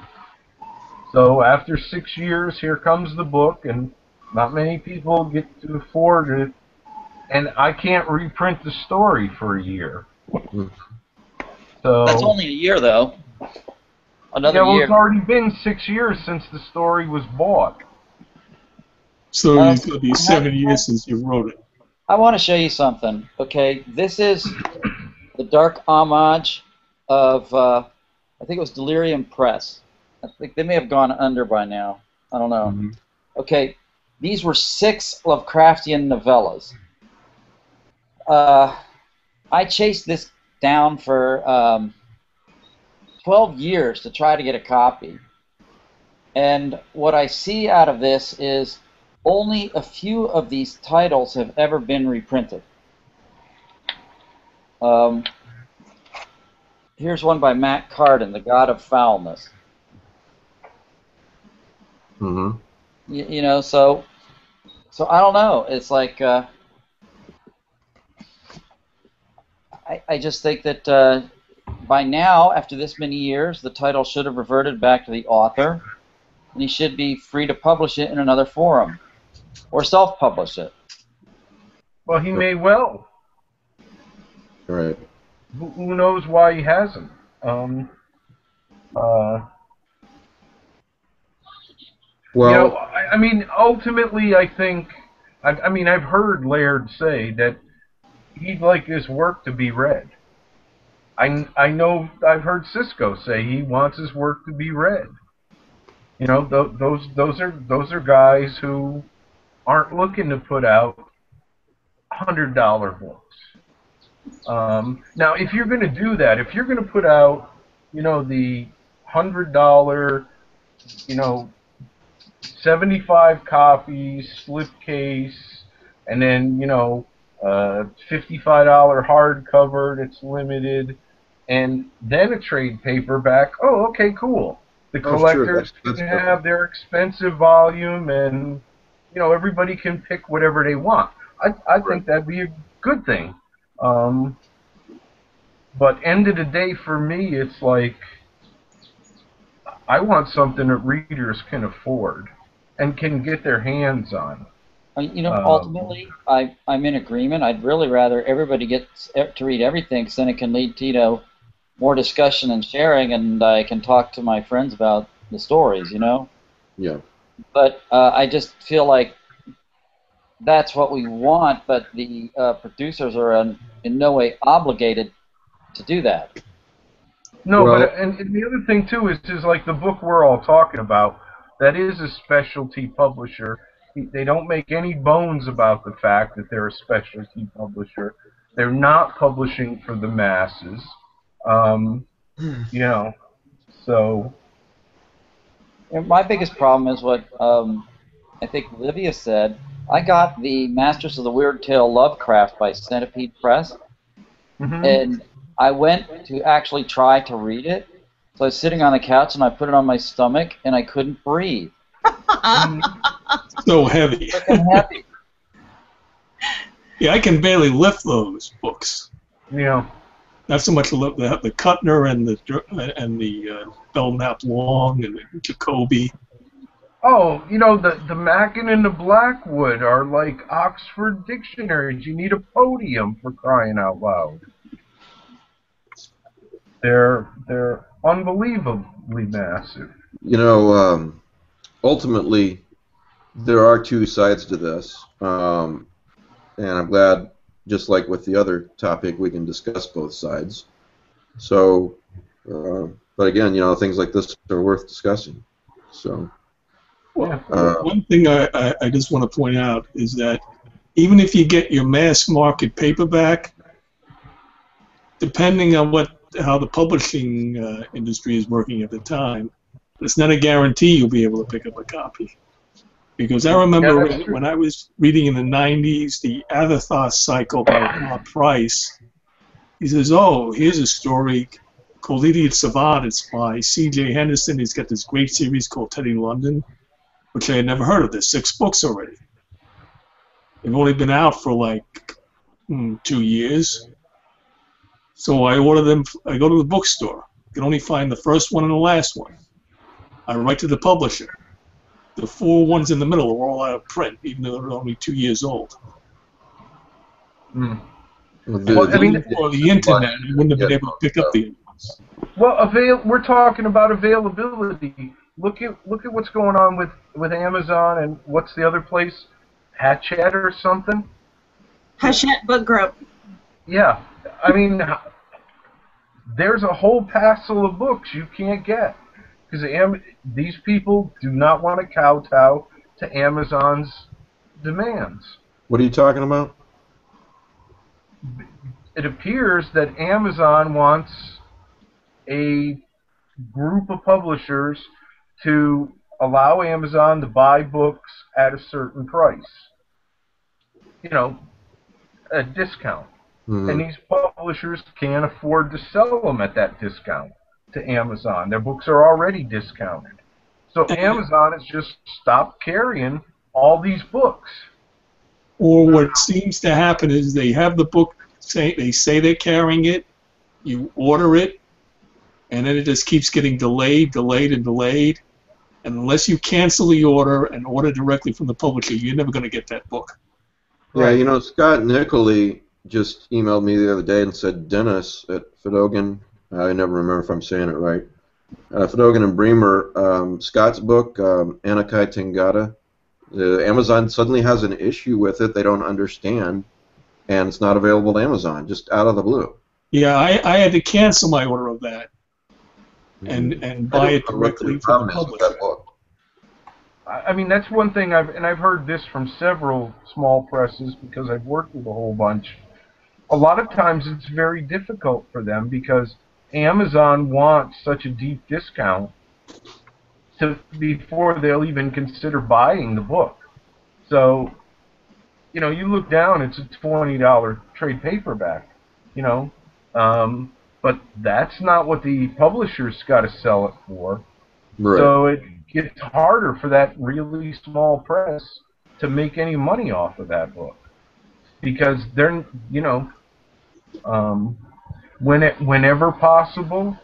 So after six years, here comes the book, and not many people get to afford it, and I can't reprint the story for a year. So that's only a year, though. Another yeah, well, year. it's already been six years since the story was bought. So Um, it's going to be seven years since you wrote it. I want to show you something. Okay, this is the dark homage of uh, I think it was Delirium Press. I think they may have gone under by now. I don't know. Mhm. Okay, these were six Lovecraftian novellas. Uh, I chased this down for um, 12 years to try to get a copy. And what I see out of this is only a few of these titles have ever been reprinted. Um, here's one by Matt Cardin, The God of Foulness. Hmm You, you know, so so I don't know. It's like uh, I I just think that uh, by now, after this many years, the title should have reverted back to the author, and he should be free to publish it in another forum or self-publish it. Well, he may well. Right. Who, who knows why he hasn't? Um, uh, Well, you know, I, I mean, ultimately, I think, I, I mean, I've heard Laird say that he'd like his work to be read. I, I know I've heard Cisco say he wants his work to be read. You know, th- those those are those are guys who aren't looking to put out hundred dollar books. Um, now, if you're going to do that, if you're going to put out, you know, the hundred dollar, you know, seventy five copies slipcase, and then you know, uh, fifty five dollar hardcover that's limited, and then a trade paperback. Oh, okay, cool. The collectors that's- that's can have their expensive volume, and you know everybody can pick whatever they want. I I think that'd be a good thing. Um, but end of the day, for me, it's like I want something that readers can afford and can get their hands on. Uh, You know, Um, ultimately, I, I'm in agreement. I'd really rather everybody gets to read everything because then it can lead to, you know, more discussion and sharing, and I can talk to my friends about the stories, you know? yeah. But uh, I just feel like that's what we want, but the uh, producers are in, in no way obligated to do that. No, Well- but and, and the other thing too is is like the book we're all talking about. That is a specialty publisher. They don't make any bones about the fact that they're a specialty publisher. They're not publishing for the masses. Um, you know, so my biggest problem is what um, I think Livia said. I got the Masters of the Weird Tale Lovecraft by Centipede Press, mhm. and I went to actually try to read it. So I was sitting on the couch and I put it on my stomach and I couldn't breathe. So heavy. Heavy. Yeah, I can barely lift those books. Yeah. Not so much the the, the Kuttner and the and the uh, Belknap Long and the Jacobi. Oh, you know the the Machen and the Blackwood are like Oxford dictionaries. You need a podium for crying out loud. They're they're unbelievably massive. You know, um, ultimately, there are two sides to this, um, and I'm glad, just like with the other topic, we can discuss both sides. So, uh, but again, you know, things like this are worth discussing. So, Well, Uh, one thing I, I, I just want to point out is that even if you get your mass market paperback, depending on what how the publishing uh, industry is working at the time, it's not a guarantee you'll be able to pick up a copy. Because I remember Yeah, when, when I was reading in the 90s the Azathoth cycle by Bob Price, he says, Oh, here's a story called Idiot Savant. It's by C.J. Henderson. He's got this great series called Teddy London which I had never heard of. There's six books already. They've only been out for like hmm, two years. So I order them. I go to the bookstore. I can only find the first one and the last one. I write to the publisher. The four ones in the middle are all out of print, even though they're only two years old. Hmm. the, Well, I mean- Before the internet, I wouldn't have been able to pick up the ones. Well, avail. We're talking about availability. Look at look at what's going on with with Amazon and what's the other place, Hachette or something. Hachette Book Group. Yeah, I mean, there's a whole passel of books you can't get because Am- these people do not want to kowtow to Amazon's demands. what are you talking about? It appears that Amazon wants a group of publishers to allow Amazon to buy books at a certain price. You know, a discount. Mhm. And these publishers can't afford to sell them at that discount to Amazon. Their books are already discounted. So Amazon has just stopped carrying all these books. Or what seems to happen is they have the book say they say they're carrying it, you order it, and then it just keeps getting delayed, delayed, and delayed. And unless you cancel the order and order directly from the publisher, you're never going to get that book. Yeah, you know, Scott Nicolay just emailed me the other day and said Dennis at Fedogan, I never remember if I'm saying it right, uh, Fedogan and Bremer, um, Scott's book, um, Ana Kai Tangata, the Amazon suddenly has an issue with it they don't understand, and it's not available to Amazon, just out of the blue. Yeah, I, I had to cancel my order of that and and buy it know the directly from the problem publisher. that. I I mean, that's one thing I've, and I've heard this from several small presses because I've worked with a whole bunch. A lot of times it's very difficult for them because Amazon wants such a deep discount to before they'll even consider buying the book. So, you know, you look down, it's a twenty dollar trade paperback, you know, um, but that's not what the publisher's got to sell it for. Right. So it gets harder for that really small press to make any money off of that book because they're, you know, um, when it, whenever possible,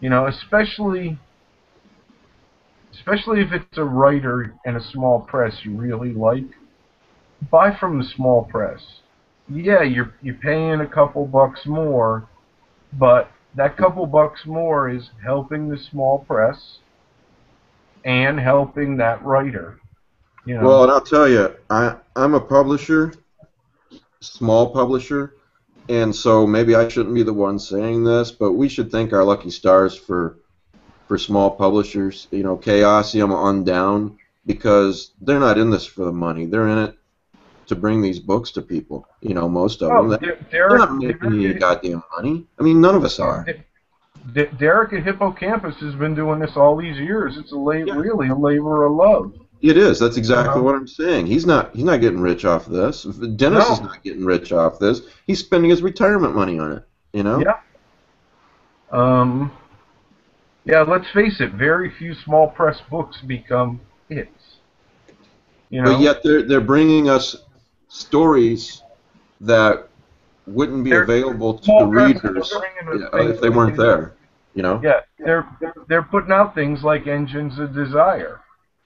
you know, especially, especially if it's a writer in a small press you really like, buy from the small press. Yeah, you're you're paying a couple bucks more, but that couple bucks more is helping the small press and helping that writer. You know, Well, and I'll tell you, I I'm a publisher, small publisher, and so maybe I shouldn't be the one saying this, but we should thank our lucky stars for for small publishers. You know, Chaosium on down because they're not in this for the money. They're in it to bring these books to people. You know, most of oh, them. They're Derrick, not making any goddamn money. I mean, none of us are. Derrick at Hippocampus has been doing this all these years. It's a la- Yeah. really a labor of love. It is. That's exactly Uh-huh. what I'm saying. He's not. He's not getting rich off this. Dennis No. is not getting rich off this. He's spending his retirement money on it. You know. Yeah. Um, yeah, let's face it. Very few small press books become hits. You know, But yet they're they're bringing us stories that wouldn't be They're- available to the readers yeah, if they weren't there. You know. Yeah, they're they're putting out things like Engines of Desire.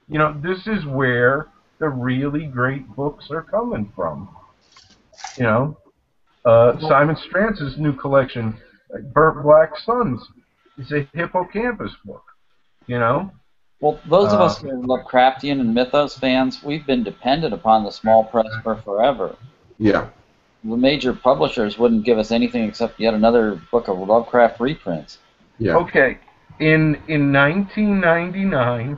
You know, this is where the really great books are coming from. You know, uh, Simon Strantzas' new collection, like Burnt Black Suns, is a hippocampus book. You know, Well, those of Uh, us who are Lovecraftian and Mythos fans, we've been dependent upon the small press for forever. Yeah. The major publishers wouldn't give us anything except yet another book of Lovecraft reprints. Yeah. Okay, in in 1999,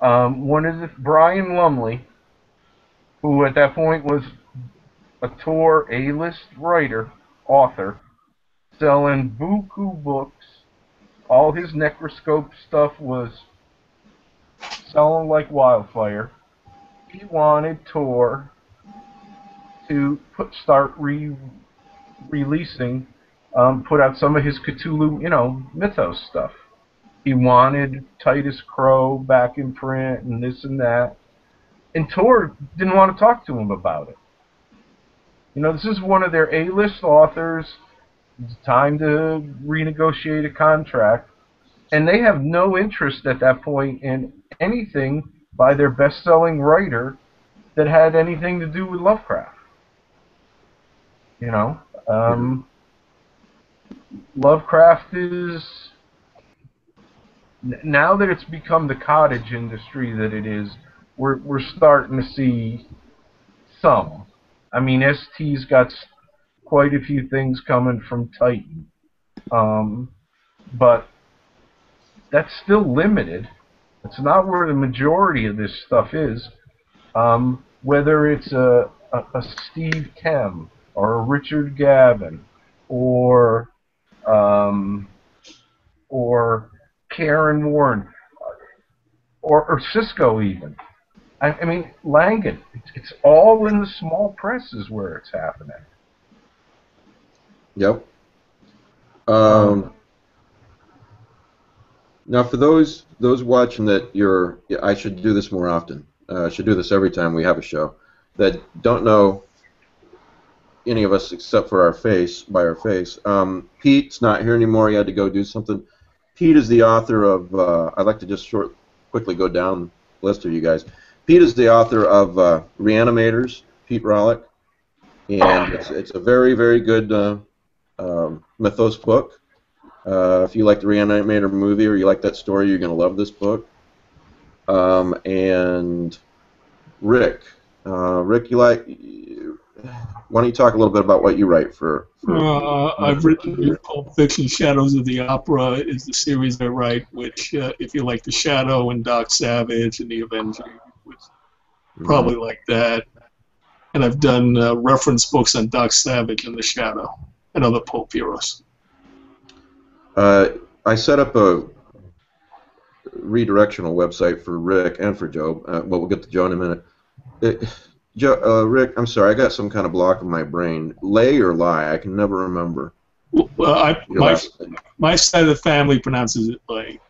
um, one of the Brian Lumley, who at that point was a tour A-list writer, author, selling buku books. All his Necroscope stuff was selling like wildfire. He wanted Tor to put start re releasing um, put out some of his Cthulhu, you know, mythos stuff. He wanted Titus Crow back in print and this and that. And Tor didn't want to talk to him about it. You know, this is one of their A-list authors. It's time to renegotiate a contract. And they have no interest at that point in anything by their best-selling writer that had anything to do with Lovecraft. You know, um, Lovecraft is now that it's become the cottage industry that it is. We're we're starting to see some. I mean, ST's got quite a few things coming from Titan, um, but that's still limited. It's not where the majority of this stuff is. Um, whether it's a, a, a Steve Tem or a Richard Gavin or um, or Kaaron Warren or, or Cisco even. I, I mean Langan. It's, it's all in the small presses where it's happening. Yep. Um, now, for those those watching that you're, I should do this more often. Uh, I should do this every time we have a show. That don't know any of us except for our face by our face. Um, Pete's not here anymore. He had to go do something. Pete is the author of. Uh, I'd like to just short quickly go down the list of you guys. Pete is the author of uh, Reanimators. Pete Rawlik, and it's, it's a very very good uh, um, mythos book. Uh, if you like the Reanimator movie or you like that story, you're going to love this book. Um, and Rick, uh, Rick, you like? Why don't you talk a little bit about what you write for? for Uh, I've written Pulp Fiction Shadows of the Opera is the series I write, which uh, if you like The Shadow and Doc Savage and The Avenger, which probably like that. And I've done uh, reference books on Doc Savage and The Shadow and other pulp heroes. Uh, I set up a redirectional website for Rick and for Joe. Uh, well, we'll get to Joe in a minute. It, Joe, uh, Rick, I'm sorry, I got some kind of block in my brain. Lay or lie? I can never remember. Well, I, my, my side of the family pronounces it like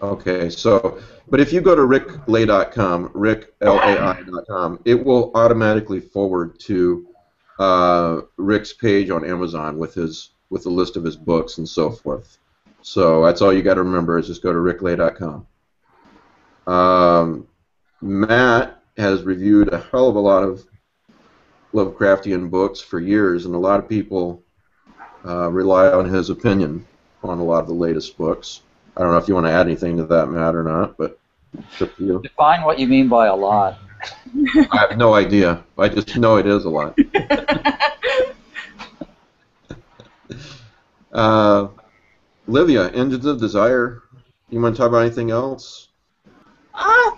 Okay, so, but if you go to ricklay.com, ricklai.com, it will automatically forward to uh, Rick's page on Amazon with his with a list of his books and so forth. So that's all you got to remember is just go to ricklay.com. Um, Matt has reviewed a hell of a lot of Lovecraftian books for years, and a lot of people uh, rely on his opinion on a lot of the latest books. I don't know if you want to add anything to that, Matt, or not, but it's up to you. Define what you mean by a lot. I have no idea. I just know it is a lot. <laughs> Uh, Livia, Engines of Desire. You want to talk about anything else? Uh,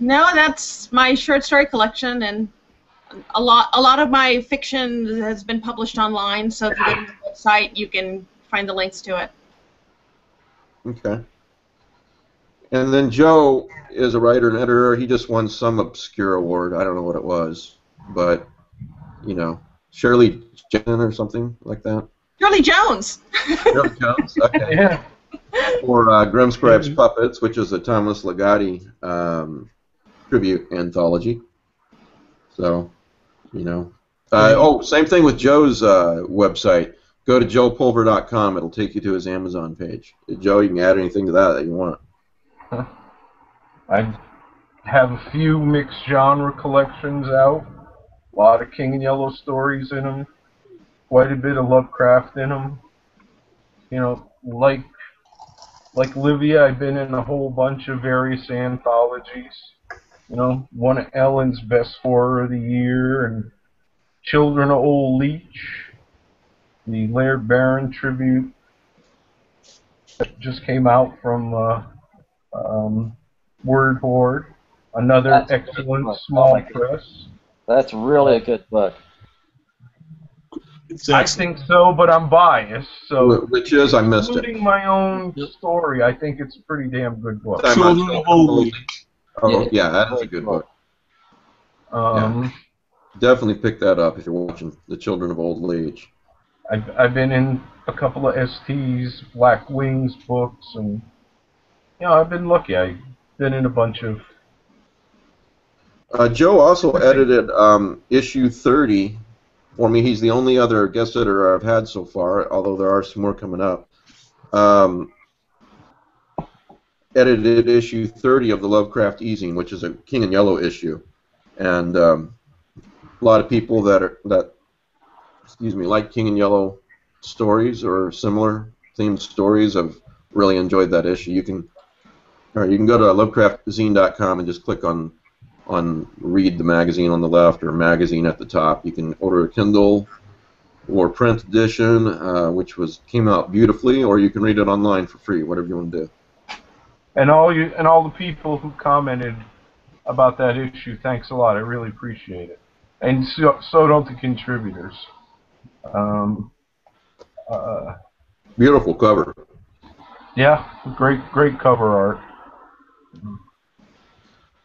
no, that's my short story collection, and a lot a lot of my fiction has been published online. So if you go to the website, you can find the links to it. Okay. And then Joe is a writer and editor. He just won some obscure award. I don't know what it was, but you know, Shirley Jen or something like that. Shirley Jones. Shirley Jones. <laughs> Okay. Yeah. For uh, Grimscribe's Puppets, which is a Thomas Ligotti um, tribute anthology. So, you know. Uh, oh, same thing with Joe's uh, website. Go to joepulver.com. It'll take you to his Amazon page. Joe, you can add anything to that that you want. <laughs> I have a few mixed genre collections out. A lot of King in Yellow stories in them. Quite a bit of Lovecraft in them. You know, like like Livia, I've been in a whole bunch of various anthologies. You know, one of Ellen's best horror of the year, and Children of Old Leech, the Laird Barron tribute that just came out from uh, um, Word Horde, another That's excellent small my press. That's really a good book. it's I think so, but I'm biased. So, Which is, I missed it. including my own story, I think it's a pretty damn good book. Children of Old Leech. Oh, Yeah, yeah, that is a good book. Um, Definitely pick that up if you're watching The Children of Old Leech. I've, I've been in a couple of ST's Black Wings books, and you know, I've been lucky. I've been in a bunch of. Uh, Joe also edited um, issue 30 for me. He's the only other guest editor I've had so far, although there are some more coming up. Um, edited issue 30 of the Lovecraft eZine, which is a King in Yellow issue, and um, a lot of people that are that excuse me like King in Yellow stories or similar themed stories have really enjoyed that issue. You can or you can go to lovecraftezine.com and just click on on read the magazine on the left or magazine at the top. You can order a Kindle or print edition, uh, which was came out beautifully, or you can read it online for free, whatever you want to do. And all you and all the people who commented about that issue, thanks a lot. I really appreciate it. And so, so don't the contributors. Um, uh, Beautiful cover. yeah, great, great cover art.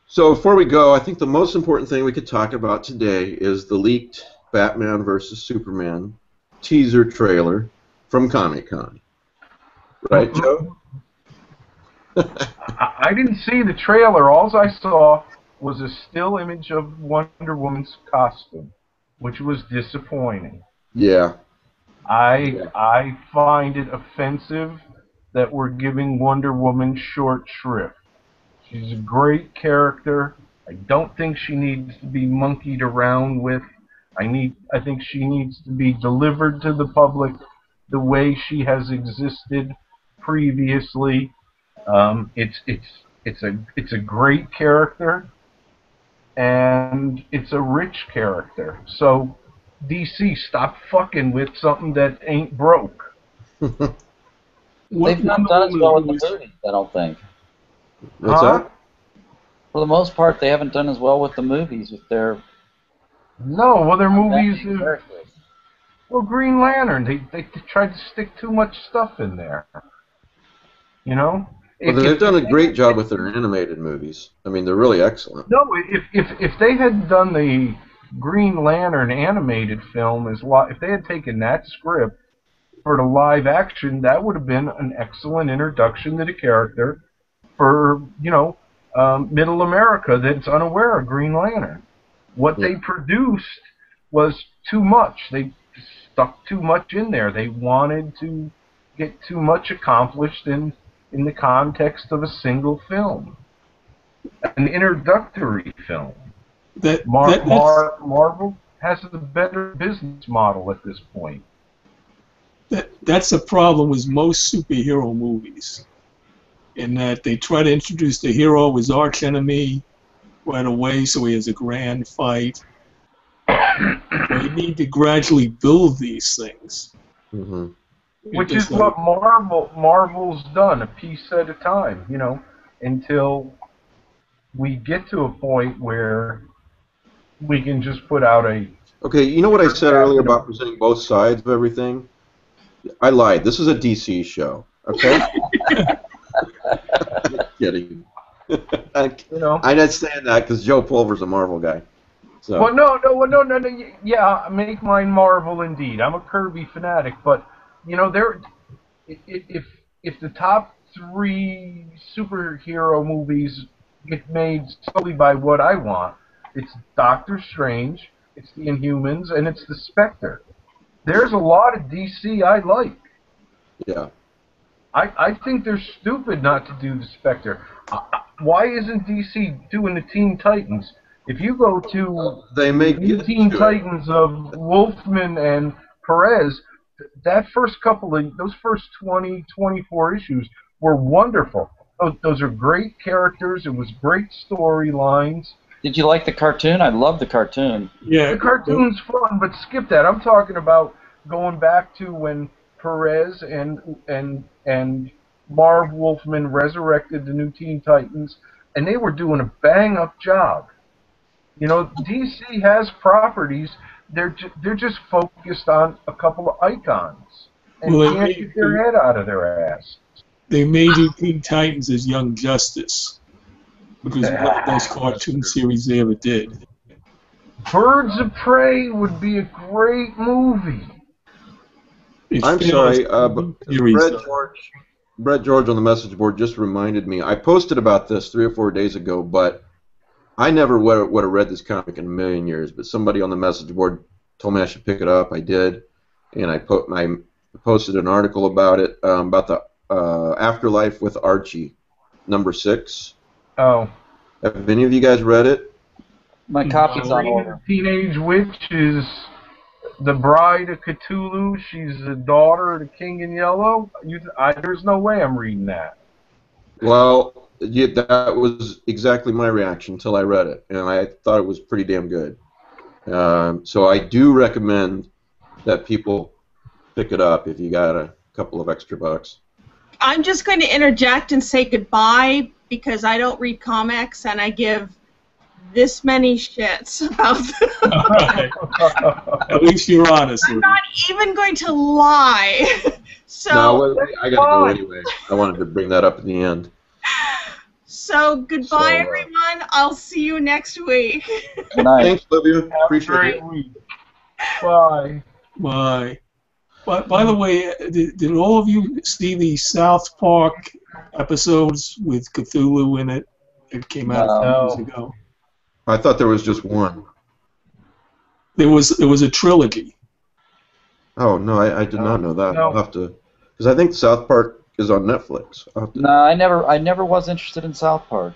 So before we go, I think the most important thing we could talk about today is the leaked Batman vs Superman teaser trailer from Comic Con. Right, Joe? I, I didn't see the trailer. All I saw was a still image of Wonder Woman's costume, which was disappointing. Yeah. I I find it offensive that we're giving Wonder Woman short shrift. She's a great character. I don't think she needs to be monkeyed around with. I need I think she needs to be delivered to the public the way she has existed previously. Um, it's it's it's a it's a great character, and it's a rich character. So DC, stop fucking with something that ain't broke. They've not done as well with the movies, I don't think. What's Huh? that? For the most part, they haven't done as well with the movies with their No, well, their movies. adapting well, Green Lantern. They they tried to stick too much stuff in there. You know. Well, they've done a great job with their animated movies. I mean, they're really excellent. No, if if if they had done the Green Lantern animated film as li- if they had taken that script for the live action, that would have been an excellent introduction to the character for you know um, Middle America that's unaware of Green Lantern. What they produced was too much. They stuck too much in there. They wanted to get too much accomplished in in the context of a single film, an introductory film. That, Mar- that, Mar- Marvel has a better business model at this point. that, that's the problem with most superhero movies. In that they try to introduce the hero as arch enemy right away, so he has a grand fight. <coughs> they need to gradually build these things. hmm Which is like- what Marvel Marvel's done, a piece at a time, you know, until we get to a point where we can just put out a Okay, you know what I said earlier about presenting both sides of everything? I lied. This is a DC show. Okay. <laughs> Kidding. <laughs> I, you know. I'm not saying that because Joe Pulver's a Marvel guy. So Well, no, no, well, no, no, no. Yeah, make mine Marvel indeed. I'm a Kirby fanatic, but you know, there, if if the top three superhero movies get made solely by what I want, it's Doctor Strange, it's the Inhumans, and it's the Spectre. There's a lot of DC I like. yeah. I, I think they're stupid not to do the Spectre. Uh, Why isn't DC doing the Teen Titans? If you go to They make it Teen to it. Titans of Wolfman and Perez, that first couple of those first 20, 24 issues were wonderful. Those, those are great characters. It was great storylines. Did you like the cartoon? I love the cartoon. Yeah, The cartoon's fun, but skip that. I'm talking about going back to when Perez and and and Marv Wolfman resurrected the new Teen Titans, and they were doing a bang up job. You know, DC has properties. They're ju- they're just focused on a couple of icons and Well, they can't made- get their head out of their ass. they made the Teen Titans as Young Justice, which was one of those cartoon series they ever did. Birds of Prey would be a great movie. It I'm sorry, uh, but Brett. George, Brett George on the message board just reminded me. I posted about this three or four days ago, but I never would would have read this comic in a million years. But somebody on the message board told me I should pick it up. I did, and I put I posted an article about it um, about the uh, afterlife with Archie, number six. Oh, Have any of you guys read it? My copy's on Sabrina order. Teenage Witch is the bride of Cthulhu. She's the daughter of the King in Yellow. You, I, there's no way I'm reading that. Well, yeah, that was exactly my reaction until I read it, and I thought it was pretty damn good. Um, so I do recommend that people pick it up if you got a couple of extra bucks. I'm just going to interject and say goodbye because I don't read comics and I give this many shits about <laughs> them. <laughs> At least you're honest. I'm not even going to lie. <laughs> so, no, wait, I gotta go anyway. I wanted to bring that up at the end. so goodbye, So, uh, everyone. I'll see you next week. Good night. Thanks, Olivia. Have a Appreciate great it. week. Bye. Bye. By, by the way, did, did all of you see the South Park episodes with Cthulhu in it? It came out a few years ago. I thought there was just one. There was there was a trilogy. Oh no, I, I did No. not know that. No. I'll have to, because I think South Park is on Netflix. I'll have to, No, I never, I never was interested in South Park.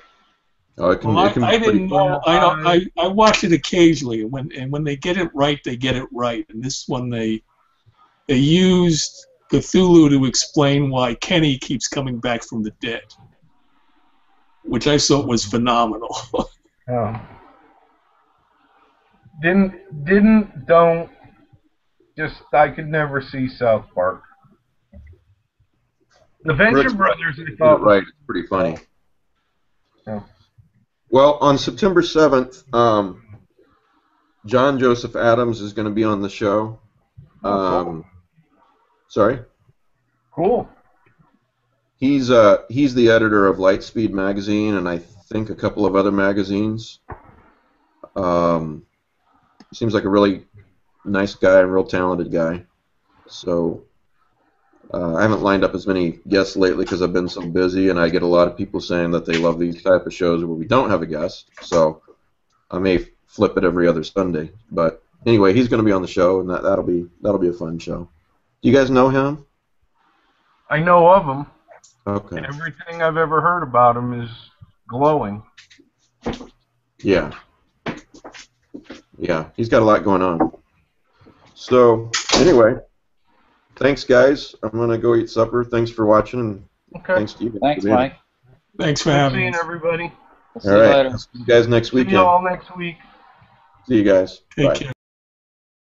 oh, it can, Well, I, it can be I didn't fun. know. I, don't- I I watch it occasionally, and when and when they get it right, they get it right. And this one they they used Cthulhu to explain why Kenny keeps coming back from the dead, which I thought was phenomenal. <laughs> Yeah. Didn't didn't don't just I could never see South Park. The Venture Rick's- Brothers I thought right. It's pretty funny. Yeah. Well, on September 7th, um, John Joseph Adams is going to be on the show. Um, sorry? cool. He's uh he's the editor of Lightspeed magazine and I think a couple of other magazines. Um, seems like a really nice guy, a real talented guy. So uh, I haven't lined up as many guests lately because I've been so busy, and I get a lot of people saying that they love these type of shows where we don't have a guest. So I may flip it every other Sunday. But anyway, he's going to be on the show, and that that'll be that'll be a fun show. Do you guys know him? I know of him. Okay. Everything I've ever heard about him is glowing. Yeah. Yeah, he's got a lot going on. So, anyway, thanks, guys. I'm going to go eat supper. Thanks for watching, and Okay. thanks to you. guys Thanks, for Mike. Thanks for Good having seeing us. everybody. We'll see here. you All right. later. See you guys next week. See you all next week. See you guys. Take Bye. care.